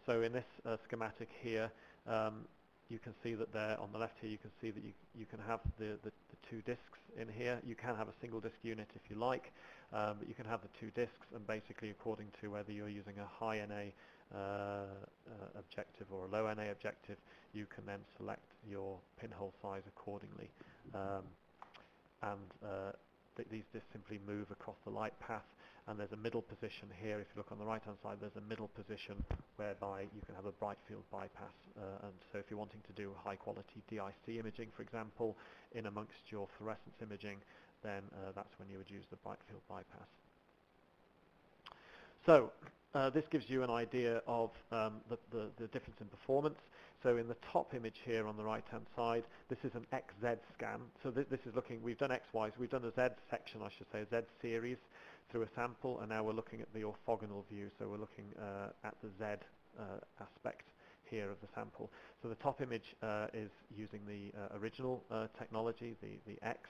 Speaker 2: So in this uh, schematic here, um, you can see that there on the left here you can see that you, you can have the, the, the, two disks in here. You can have a single disk unit if you like, um, but you can have the two disks and basically according to whether you're using a high NA uh, uh, objective or a low NA objective, you can then select your pinhole size accordingly. Um, and uh, th- these discs simply move across the light path and there's a middle position here. If you look on the right-hand side, there's a middle position whereby you can have a bright field bypass. Uh, and so if you're wanting to do high-quality DIC imaging, for example, in amongst your fluorescence imaging, then uh, that's when you would use the bright field bypass. So uh, this gives you an idea of um, the, the, the, difference in performance. So in the top image here on the right-hand side, this is an XZ scan. So th this is looking, we've done XY, so we've done a Z section, I should say, a Z series through a sample, and now we're looking at the orthogonal view, so we're looking uh, at the Z uh, aspect here of the sample. So the top image uh, is using the uh, original uh, technology, the, the X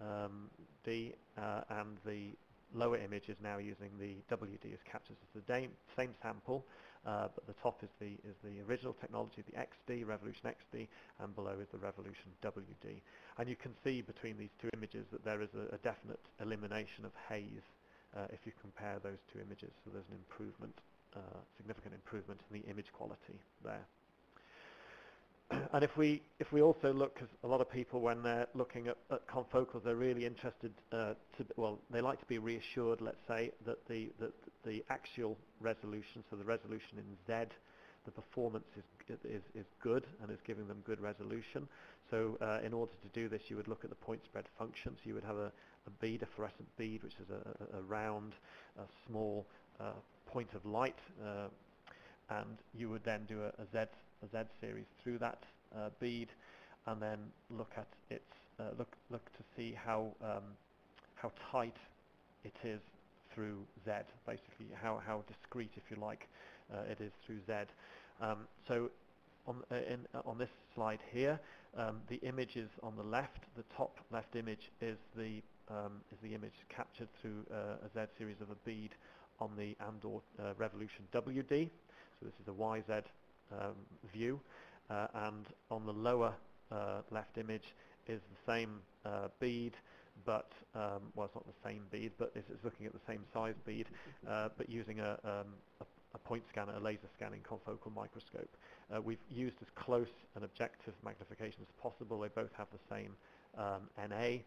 Speaker 2: um, D, uh, and the lower image is now using the WD as captures the same sample, but the top is the is the original technology, the XD, Revolution XD, and below is the Revolution WD. And you can see between these two images that there is a, a definite elimination of haze uh, if you compare those two images. So there's an improvement, uh, significant improvement in the image quality there. and if we if we also look, because a lot of people when they're looking at, at confocals, they're really interested uh, to well, they like to be reassured, let's say, that the that the actual resolution, so the resolution in Z, the performance is is is good and is giving them good resolution. So uh, in order to do this, you would look at the point spread function. So you would have a, a bead, a fluorescent bead, which is a, a, a round, a small uh, point of light, uh, and you would then do a, a Z a Z series through that uh, bead and then look at its uh, look look to see how um, how tight it is through Z basically how how discrete if you like it is through Z um, so on uh, in, uh, on this slide here um, the image is on the left the top left image is the um, is the image captured through uh, a Z series of a bead on the Andor Revolution WD so this is a YZ um, view. Uh, and on the lower uh, left image is the same uh, bead, but um, well, it's not the same bead, but it's, it's looking at the same size bead, uh, but using a, um, a, a, point scanner, a laser scanning confocal microscope. Uh, we've used as close an objective magnification as possible. They both have the same um, NA.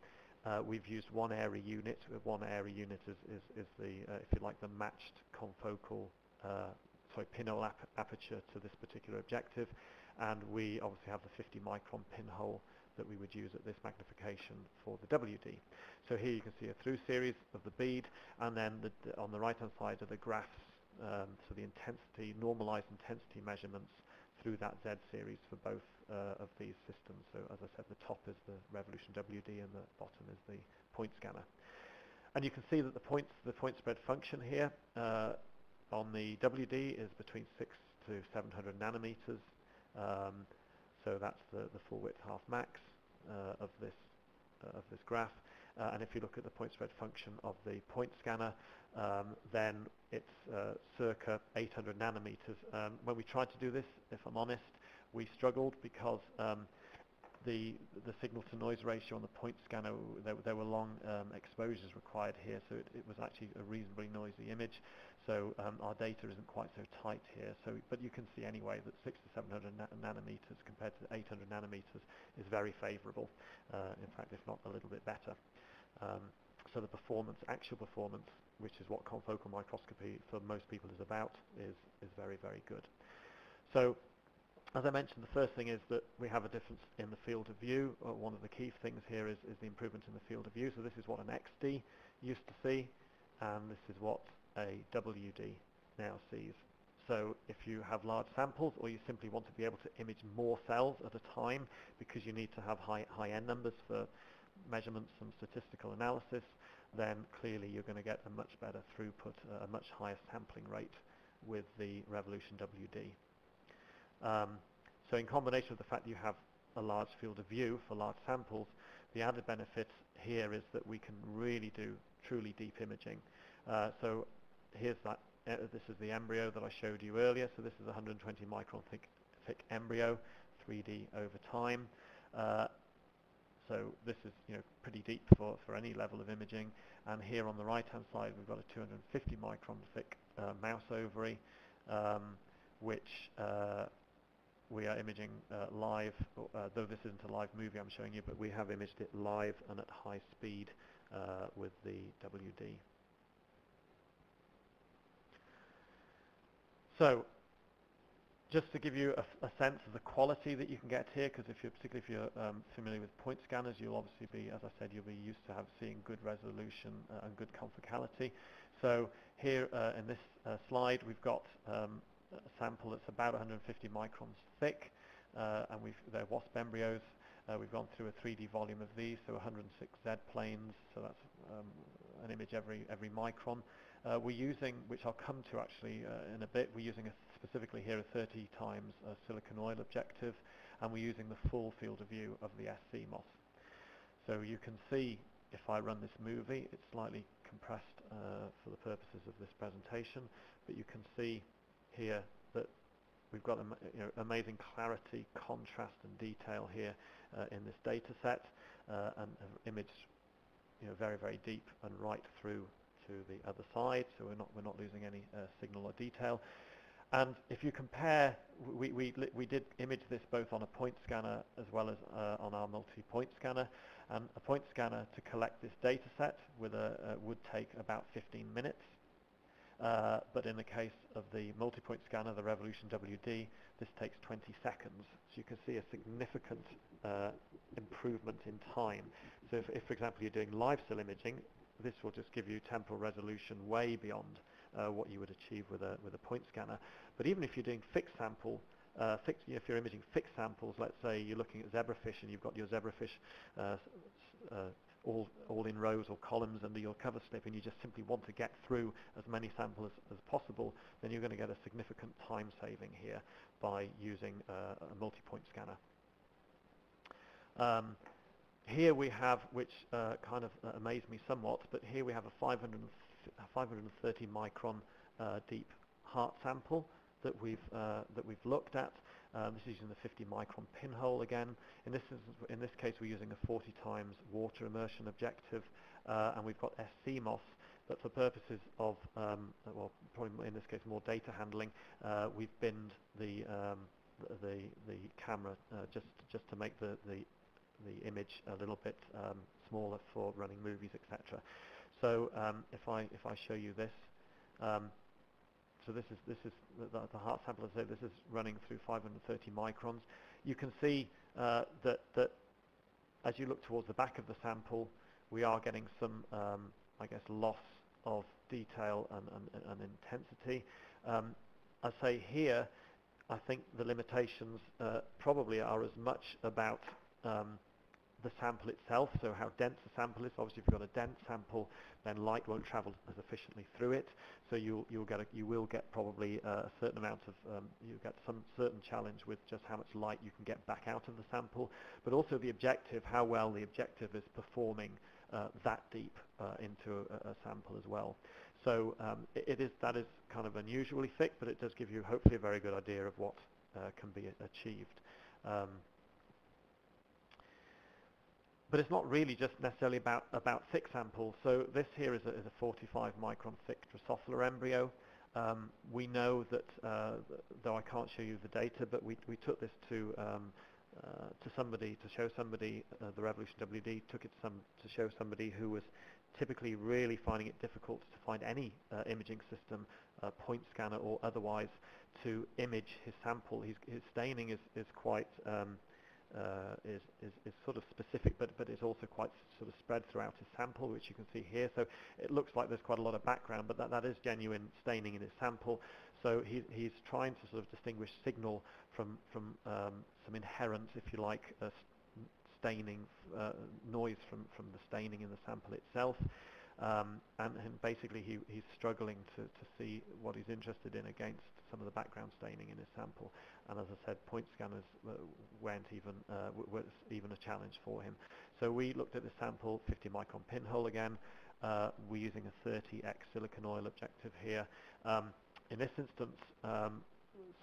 Speaker 2: Uh, we've used one Airy unit. One Airy unit is, is, is the, if you like, the matched confocal sorry, pinhole ap aperture to this particular objective. And we obviously have the 50 micron pinhole that we would use at this magnification for the WD. So here you can see a through series of the bead, and then the, on the right-hand side are the graphs, um, so the intensity, normalized intensity measurements through that Z series for both uh, of these systems. So as I said, the top is the Revolution WD and the bottom is the point scanner. And you can see that the points, the point spread function here uh, on the WD is between 6 to 700 nanometers. Um, so that's the, the full width half max uh, of this uh, of this graph. Uh, and if you look at the point spread function of the point scanner, um, then it's uh, circa 800 nanometers. Um, when we tried to do this, if I'm honest, we struggled because um, the the signal to noise ratio on the point scanner there, there were long um, exposures required here so it, it was actually a reasonably noisy image so um, our data isn't quite so tight here. So, but you can see anyway that 6 to 700 na nanometers compared to 800 nanometers is very favourable. Uh, in fact, if not a little bit better. Um, so the performance, actual performance, which is what confocal microscopy for most people is about, is, is very, very good. So as I mentioned, the first thing is that we have a difference in the field of view. Uh, one of the key things here is, is the improvement in the field of view. So this is what an XD used to see, and this is what a WD now sees. So if you have large samples or you simply want to be able to image more cells at a time because you need to have high, high N numbers for measurements and statistical analysis, then clearly you're going to get a much better throughput, a much higher sampling rate with the Revolution WD. Um, so in combination with the fact that you have a large field of view for large samples, the added benefit here is that we can really do truly deep imaging. Uh, so here's that. Uh, this is the embryo that I showed you earlier. So this is a 120 micron thick, thick embryo, 3D over time. Uh, so this is you know pretty deep for, for any level of imaging. And here on the right-hand side, we've got a 250 micron thick uh, mouse ovary, um, which uh, we are imaging uh, live, uh, though this isn't a live movie I'm showing you, but we have imaged it live and at high speed uh, with the WD. So just to give you a, a, sense of the quality that you can get here, because if you're particularly if you're um, familiar with point scanners, you'll obviously be, as I said, you'll be used to have seeing good resolution uh, and good confocality. So here uh, in this uh, slide, we've got um, a sample that's about 150 microns thick, uh, and we've they're wasp embryos. Uh, we've gone through a 3D volume of these, so 106 Z planes, so that's um, an image every every micron. Uh, we're using, which I'll come to actually in a bit, we're using a specifically here a 30 times a silicon oil objective, and we're using the full field of view of the SCMOS. So you can see if I run this movie, it's slightly compressed uh, for the purposes of this presentation, but you can see here that we've got you know, amazing clarity, contrast and detail here uh, in this data set, uh, and imaged you know, very, very deep and right through to the other side, so we're not, we're not losing any uh, signal or detail. And if you compare, we, we, we did image this both on a point scanner as well as uh, on our multi-point scanner. And a point scanner to collect this data set with a, uh, would take about 15 minutes. Uh, but in the case of the multi-point scanner, the Revolution WD, this takes 20 seconds. So you can see a significant uh, improvement in time. So if, if, for example, you're doing live still imaging, this will just give you temporal resolution way beyond uh, what you would achieve with a, with a point scanner. But even if you're doing fixed sample, uh, fixed, if you're imaging fixed samples, let's say you're looking at zebrafish and you've got your zebrafish uh, uh, all, all in rows or columns under your cover slip and you just simply want to get through as many samples as, as possible, then you're going to get a significant time saving here by using uh, a multi-point scanner. Um, here we have, which uh, kind of uh, amazed me somewhat, but here we have a 500 530 micron uh, deep heart sample that we've uh, that we've looked at. Um, this is using the 50 micron pinhole again. In this in this case, we're using a 40 times water immersion objective, uh, and we've got SCMOS. But for purposes of, um, well, probably in this case more data handling, uh, we've binned the um, the the camera uh, just just to make the the the image a little bit um, smaller for running movies, etc. So um, if I if I show you this, um, so this is this is the, the heart sample. So this is running through 530 microns. You can see uh, that that as you look towards the back of the sample, we are getting some um, I guess loss of detail and, and, and intensity. Um, I say here, I think the limitations uh, probably are as much about um, the sample itself, so how dense the sample is. Obviously, if you've got a dense sample, then light won't travel as efficiently through it. So you'll, you'll get a, you will get probably uh, a certain amount of, um, you get some certain challenge with just how much light you can get back out of the sample, but also the objective, how well the objective is performing uh, that deep uh, into a, a, sample as well. So um, it, it is, that is kind of unusually thick, but it does give you hopefully a very good idea of what uh, can be achieved. Um, but it's not really just necessarily about, about thick samples. So this here is a, is a 45 micron thick Drosophila embryo. Um, we know that, uh, though I can't show you the data, but we, we took this to, um, uh, to somebody, to show somebody, uh, the Revolution WD took it to, some, to show somebody who was typically really finding it difficult to find any uh, imaging system, uh, point scanner or otherwise, to image his sample. His, his staining is, is quite um, uh, is, is, is, sort of specific, but, but it's also quite sort of spread throughout his sample, which you can see here. So it looks like there's quite a lot of background, but that, that is genuine staining in his sample. So he, he's trying to sort of distinguish signal from, from um, some inherent, if you like, uh, staining uh, noise from, from the staining in the sample itself. Um, and, and, basically he, he's struggling to, to see what he's interested in against some of the background staining in his sample. And as I said, point scanners weren't even, uh, even a challenge for him. So we looked at the sample, 50 micron pinhole again. Uh, we're using a 30x silicon oil objective here. Um, in this instance, um,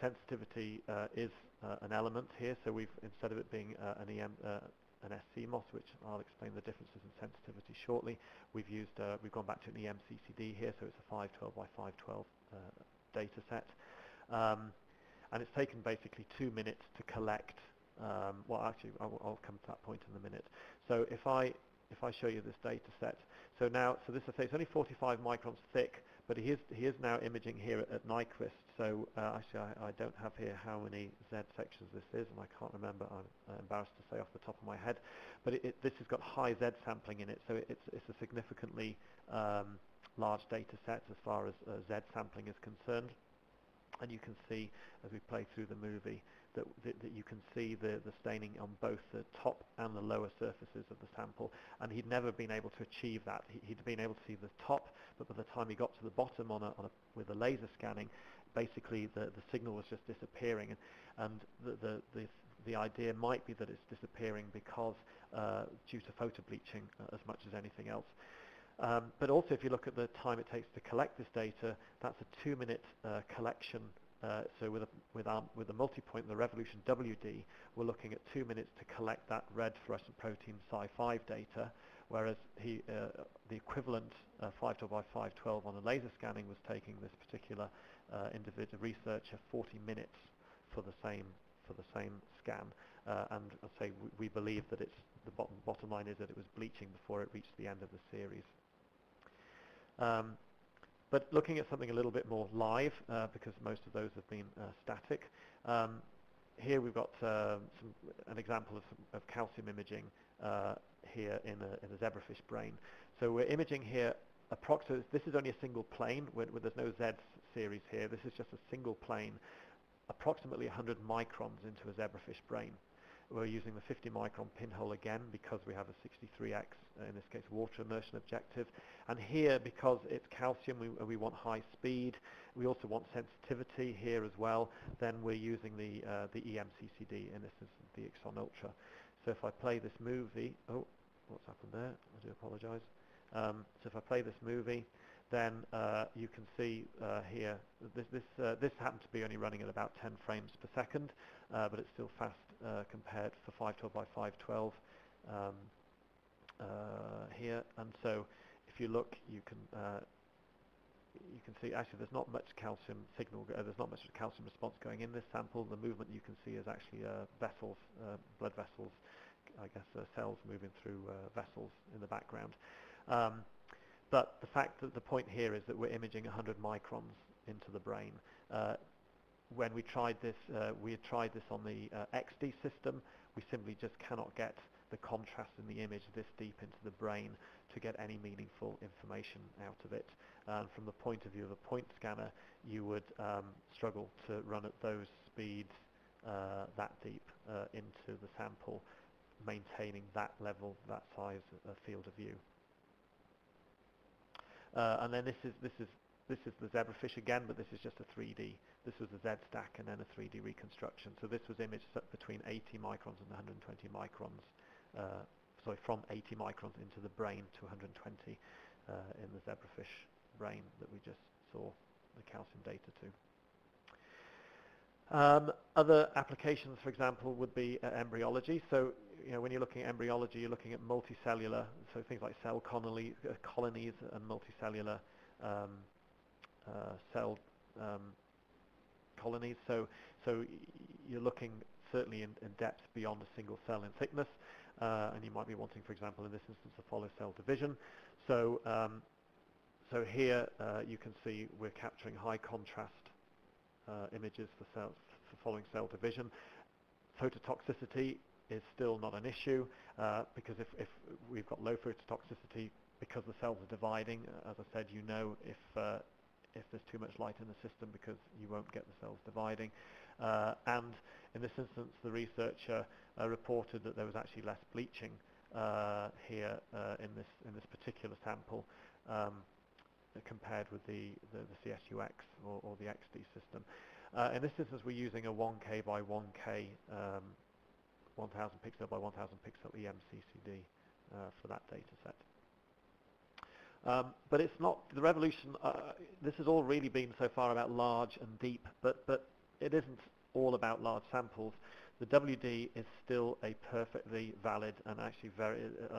Speaker 2: sensitivity uh, is uh, an element here. So we've, instead of it being uh, an EM, uh, an SCMOS, which I'll explain the differences in sensitivity shortly. We've used, uh, we've gone back to an EMCCD here, so it's a 512 by 512 uh, data set. Um, and it's taken basically two minutes to collect, um, well actually I'll, I'll, come to that point in a minute. So if I, if I show you this data set, So now, so this is it's only 45 microns thick, but he is he is now imaging here at, at Nyquist. So uh, actually, I, I don't have here how many Z sections this is, and I can't remember. I'm uh, embarrassed to say off the top of my head, but it, it, this has got high Z sampling in it, so it's it's a significantly um, large data set as far as uh, Z sampling is concerned. And you can see as we play through the movie that, that, that, you can see the, the staining on both the top and the lower surfaces of the sample. And he'd never been able to achieve that. He, had been able to see the top, but by the time he got to the bottom on a, on a, with the laser scanning, basically the, the signal was just disappearing. And, and the, the, the, the idea might be that it's disappearing because uh, due to photo bleaching uh, as much as anything else. Um, but also if you look at the time it takes to collect this data, that's a two-minute uh, collection uh, so with, a, with, our, with the multipoint, the Revolution WD, we're looking at two minutes to collect that red fluorescent protein Cy5 data, whereas he, uh, the equivalent uh, 512 by 512 on the laser scanning was taking this particular uh, individual researcher 40 minutes for the same for the same scan. Uh, and I say we, we, believe that it's the bottom, bottom line is that it was bleaching before it reached the end of the series. Um, but looking at something a little bit more live, uh, because most of those have been uh, static, um, here we've got uh, some, an example of, of calcium imaging uh, here in a, in a, zebrafish brain. So we're imaging here approximately, this is only a single plane, where, where there's no Z series here, this is just a single plane, approximately 100 microns into a zebrafish brain. We're using the 50 micron pinhole again because we have a 63x, uh, in this case water immersion objective. And here, because it's calcium, we, we want high speed. We also want sensitivity here as well. Then we're using the, uh, the EMCCD, and this is the iXon Ultra. So if I play this movie, oh, what's happened there? I do apologize. Um, so if I play this movie, then uh, you can see uh, here, this, this, uh, this happens to be only running at about 10 frames per second, uh, but it's still fast uh, compared for 512 by 512 um, uh, here. And so if you look, you can you can see actually there's not much calcium signal, uh, there's not much calcium response going in this sample. The movement you can see is actually uh, vessels, uh, blood vessels, I guess cells moving through vessels in the background. Um, but the fact that the point here is that we're imaging 100 microns into the brain. When we tried this, uh, we had tried this on the uh, XD system. We simply just cannot get the contrast in the image this deep into the brain to get any meaningful information out of it. And from the point of view of a point scanner, you would um, struggle to run at those speeds uh, that deep uh, into the sample, maintaining that level, that size uh, field of view. Uh, and then this is this is this is the zebrafish again, but this is just a 3D. This was a Z stack and then a 3D reconstruction. So this was imaged between 80 microns and 120 microns. Uh, sorry, from 80 microns into the brain to 120 uh, in the zebrafish brain that we just saw the calcium data to. Um, other applications, for example, would be uh, embryology. So, you know, when you're looking at embryology, you're looking at multicellular, so things like cell colony, uh, colonies and multicellular um, cell um, colonies. So, so you're looking certainly in, in, depth beyond a single cell in thickness, uh, and you might be wanting, for example, in this instance, a follow cell division. So, um, so here uh, you can see we're capturing high contrast uh, images for, cells, for following cell division. Phototoxicity is still not an issue uh, because if, if, we've got low phototoxicity because the cells are dividing, uh, as I said, you know if, uh, if there's too much light in the system because you won't get the cells dividing. Uh, and in this instance, the researcher uh, reported that there was actually less bleaching here in, this, in this particular sample. Um, compared with the, the, the CSUX or, or, the XD system. Uh, in this instance, we're using a 1K by 1K, um, 1000 pixel by 1000 pixel EMCCD uh, for that data set. Um, but it's not, the revolution, uh, this has all really been so far about large and deep, but, but it isn't all about large samples. The WD is still a perfectly valid and actually very,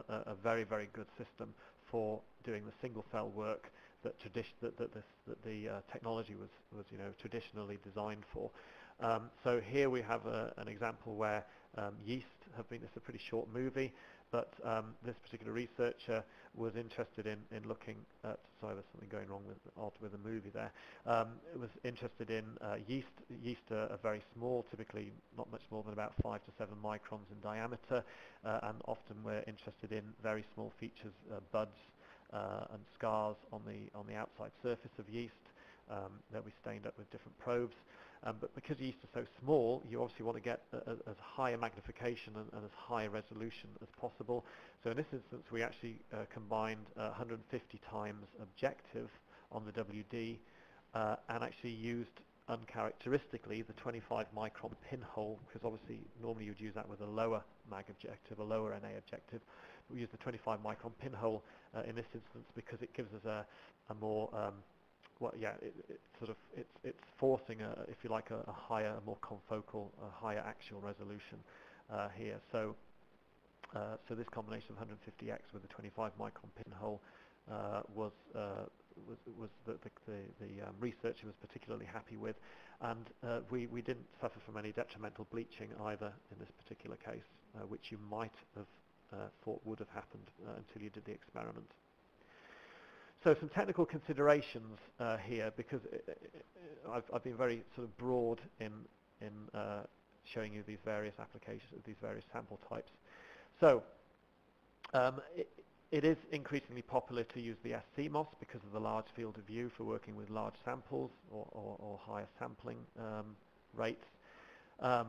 Speaker 2: a, a very, very good system for doing the single cell work that, tradition, that, that, this, that the uh, technology was, was you know, traditionally designed for. Um, so here we have a, an example where um, yeast have been, it's a pretty short movie, but um, this particular researcher was interested in, in looking at, sorry there's something going wrong with, with the movie there, um, was interested in uh, yeast. Yeast are, are, very small, typically not much more than about 5 to 7 microns in diameter, uh, and often we're interested in very small features, uh, buds uh, and scars on the, on the outside surface of yeast um, that we stained up with different probes. Um, but because yeast are so small, you obviously want to get a, a, as high a magnification and, and, as high a resolution as possible. So in this instance, we actually uh, combined uh, 150 times objective on the WD uh, and actually used uncharacteristically the 25 micron pinhole, because obviously normally you'd use that with a lower mag objective, a lower NA objective. We use the 25 micron pinhole uh, in this instance because it gives us a, a more um, well, yeah, it, it sort of it's it's forcing a, if you like, a, a higher, a more confocal, a higher axial resolution uh, here. So, uh, so this combination of 150x with a 25 micron pinhole uh, was uh, was was the the, the, um, researcher was particularly happy with, and uh, we we didn't suffer from any detrimental bleaching either in this particular case, uh, which you might have thought would have happened until you did the experiment. So some technical considerations uh, here, because it, it, I've, I've, been very sort of broad in, in uh, showing you these various applications of these various sample types. So um, it, it is increasingly popular to use the SCMOS because of the large field of view for working with large samples or, or, or higher sampling um, rates. Um,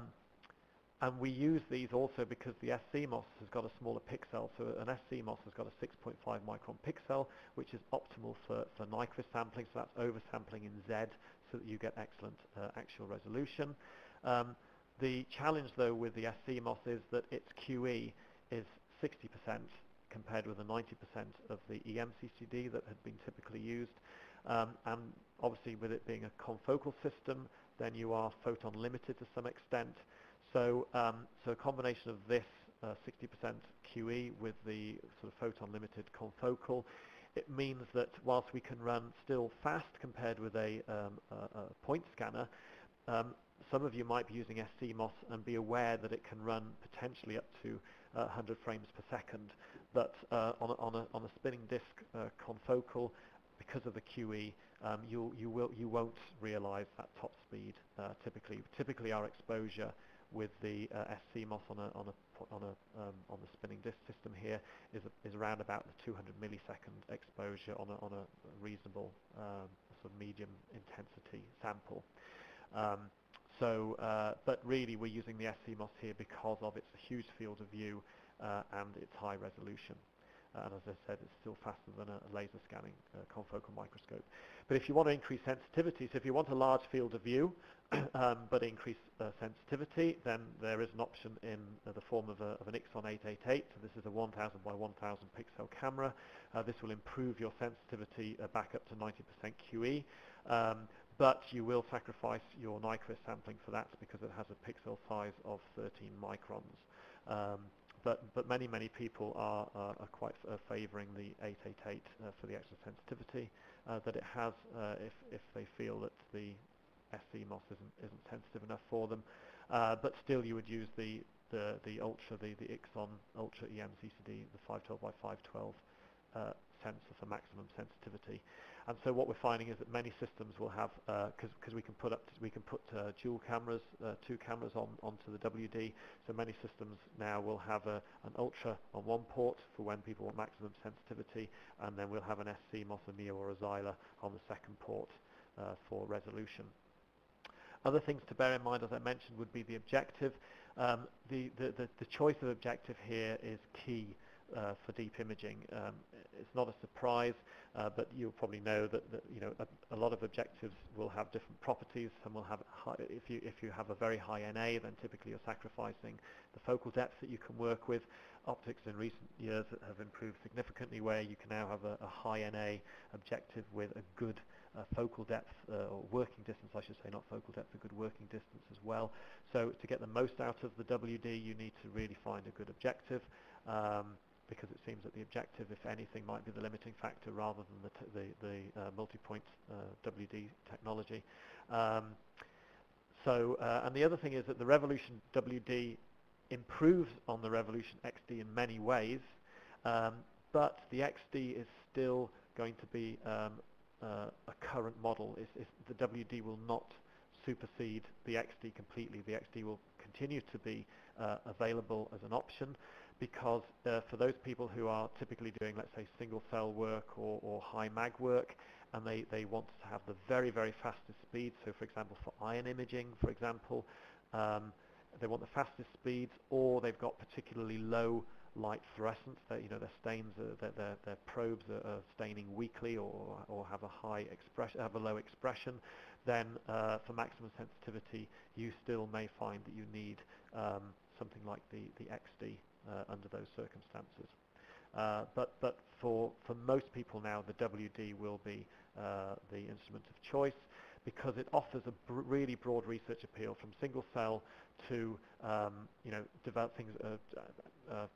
Speaker 2: and we use these also because the SCMOS has got a smaller pixel. So an SCMOS has got a 6.5 micron pixel, which is optimal for, for Nyquist sampling. So that's oversampling in Z so that you get excellent uh, axial resolution. Um, the challenge, though, with the SCMOS is that its QE is 60% compared with the 90% of the EMCCD that had been typically used. Um, and obviously, with it being a confocal system, then you are photon limited to some extent. So, um, so a combination of this 60% uh, QE with the sort of photon-limited confocal, it means that whilst we can run still fast compared with a, um, a, a point scanner, um, some of you might be using SCMOS and be aware that it can run potentially up to uh, 100 frames per second. But uh, on, a, on, a, on, a, spinning disk uh, confocal, because of the QE, um, you, you, will, you won't realize that top speed uh, typically. Typically our exposure with the uh, SCMOS on a on a on a um, on the spinning disk system here is is around about the 200 millisecond exposure on a on a reasonable um, sort of medium intensity sample. Um, so, uh, but really we're using the SCMOS here because of its huge field of view uh, and its high resolution. And as I said, it's still faster than a laser scanning uh, confocal microscope. But if you want to increase sensitivity, so if you want a large field of view, um, but increase uh, sensitivity, then there is an option in uh, the form of, a, of, an iXon 888. So this is a 1000 by 1000 pixel camera. This will improve your sensitivity back up to 90% QE. Um, but you will sacrifice your Nyquist sampling for that because it has a pixel size of 13 microns. Um, but, but many, many people are, are, are quite uh, favoring the 888 uh, for the extra sensitivity uh, that it has if, if they feel that the SCMOS isn't, isn't sensitive enough for them. But still you would use the, the, the Ultra, the, the iXon Ultra EMCCD, the 512 by 512 uh, sensor for maximum sensitivity. And so what we're finding is that many systems will have, because uh, we can put up, we can put uh, dual cameras, uh, two cameras on onto the WD. So many systems now will have a, an ultra on one port for when people want maximum sensitivity, and then we'll have an SCMOS, a Neo, or a Zyla on the second port uh, for resolution. Other things to bear in mind, as I mentioned, would be the objective. Um, the, the, the, the choice of objective here is key uh, for deep imaging. Um, it's not a surprise, uh, but you'll probably know that, that you know a, a, lot of objectives will have different properties. Some will have high, if you if you have a very high NA, then typically you're sacrificing the focal depth that you can work with. Optics in recent years have improved significantly, where you can now have a, a high NA objective with a good uh, focal depth uh, or working distance, I should say, not focal depth, a good working distance as well. So to get the most out of the WD, you need to really find a good objective. Um, because it seems that the objective, if anything, might be the limiting factor rather than the, the, the uh, multi-point uh, WD technology. Um, so, uh, and the other thing is that the Revolution WD improves on the Revolution XD in many ways, um, but the XD is still going to be um, uh, a current model. It's, it's, the WD will not supersede the XD completely. The XD will continue to be uh, available as an option because uh, for those people who are typically doing, let's say, single cell work or, or high mag work, and they, they want to have the very, very fastest speed, so for example, for ion imaging, for example, um, they want the fastest speeds, or they've got particularly low light fluorescence. That you know their stains, are, their, their, their probes are, are, staining weakly, or or have a high expression, have a low expression. Then uh, for maximum sensitivity, you still may find that you need um, something like the the XD under those circumstances. Uh, but but for for most people now, the WD will be uh, the instrument of choice because it offers a br really broad research appeal from single cell to um, you know develop things, uh, uh, uh,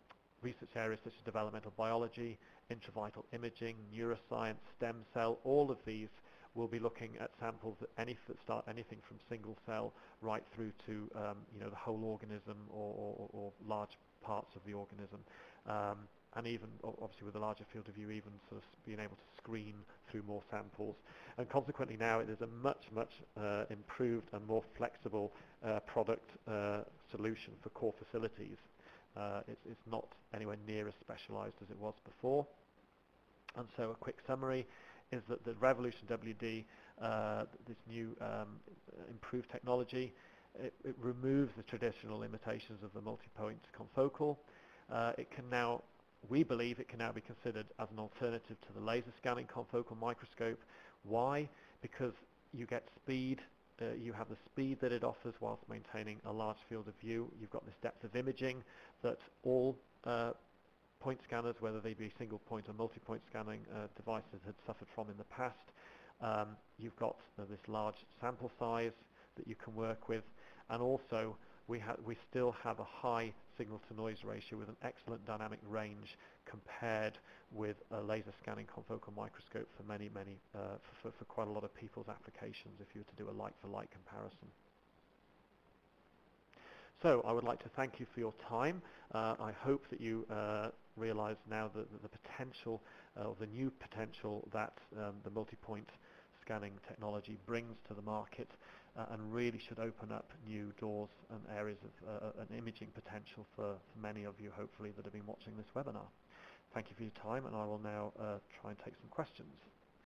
Speaker 2: research areas such as developmental biology, intravital imaging, neuroscience, stem cell. All of these will be looking at samples that, any, that start anything from single cell right through to um, you know the whole organism or, or, or, large parts of the organism. Um, and even obviously with a larger field of view, even sort of being able to screen through more samples. And consequently now it is a much, much uh, improved and more flexible uh, product uh, solution for core facilities. Uh, it's, it's, not anywhere near as specialized as it was before. And so a quick summary is that the Revolution WD, uh, this new um, improved technology, it, it, removes the traditional limitations of the multi-point confocal. Uh, it can now we believe it can now be considered as an alternative to the laser scanning confocal microscope. Why? Because you get speed, uh, you have the speed that it offers whilst maintaining a large field of view. You've got this depth of imaging that all uh, point scanners, whether they be single point or multi-point scanning uh, devices, had suffered from in the past. Um, you've got uh, this large sample size that you can work with, and also we, we still have a high signal-to-noise ratio with an excellent dynamic range compared with a laser scanning confocal microscope for many, many, uh, for, for, quite a lot of people's applications if you were to do a like-for-like -like comparison. So I would like to thank you for your time. Uh, I hope that you uh, realize now that the potential, uh, or the new potential that um, the multi-point scanning technology brings to the market uh, and really should open up new doors and areas of uh, an imaging potential for, for, many of you, hopefully, that have been watching this webinar. Thank you for your time, and I will now uh, try and take some questions.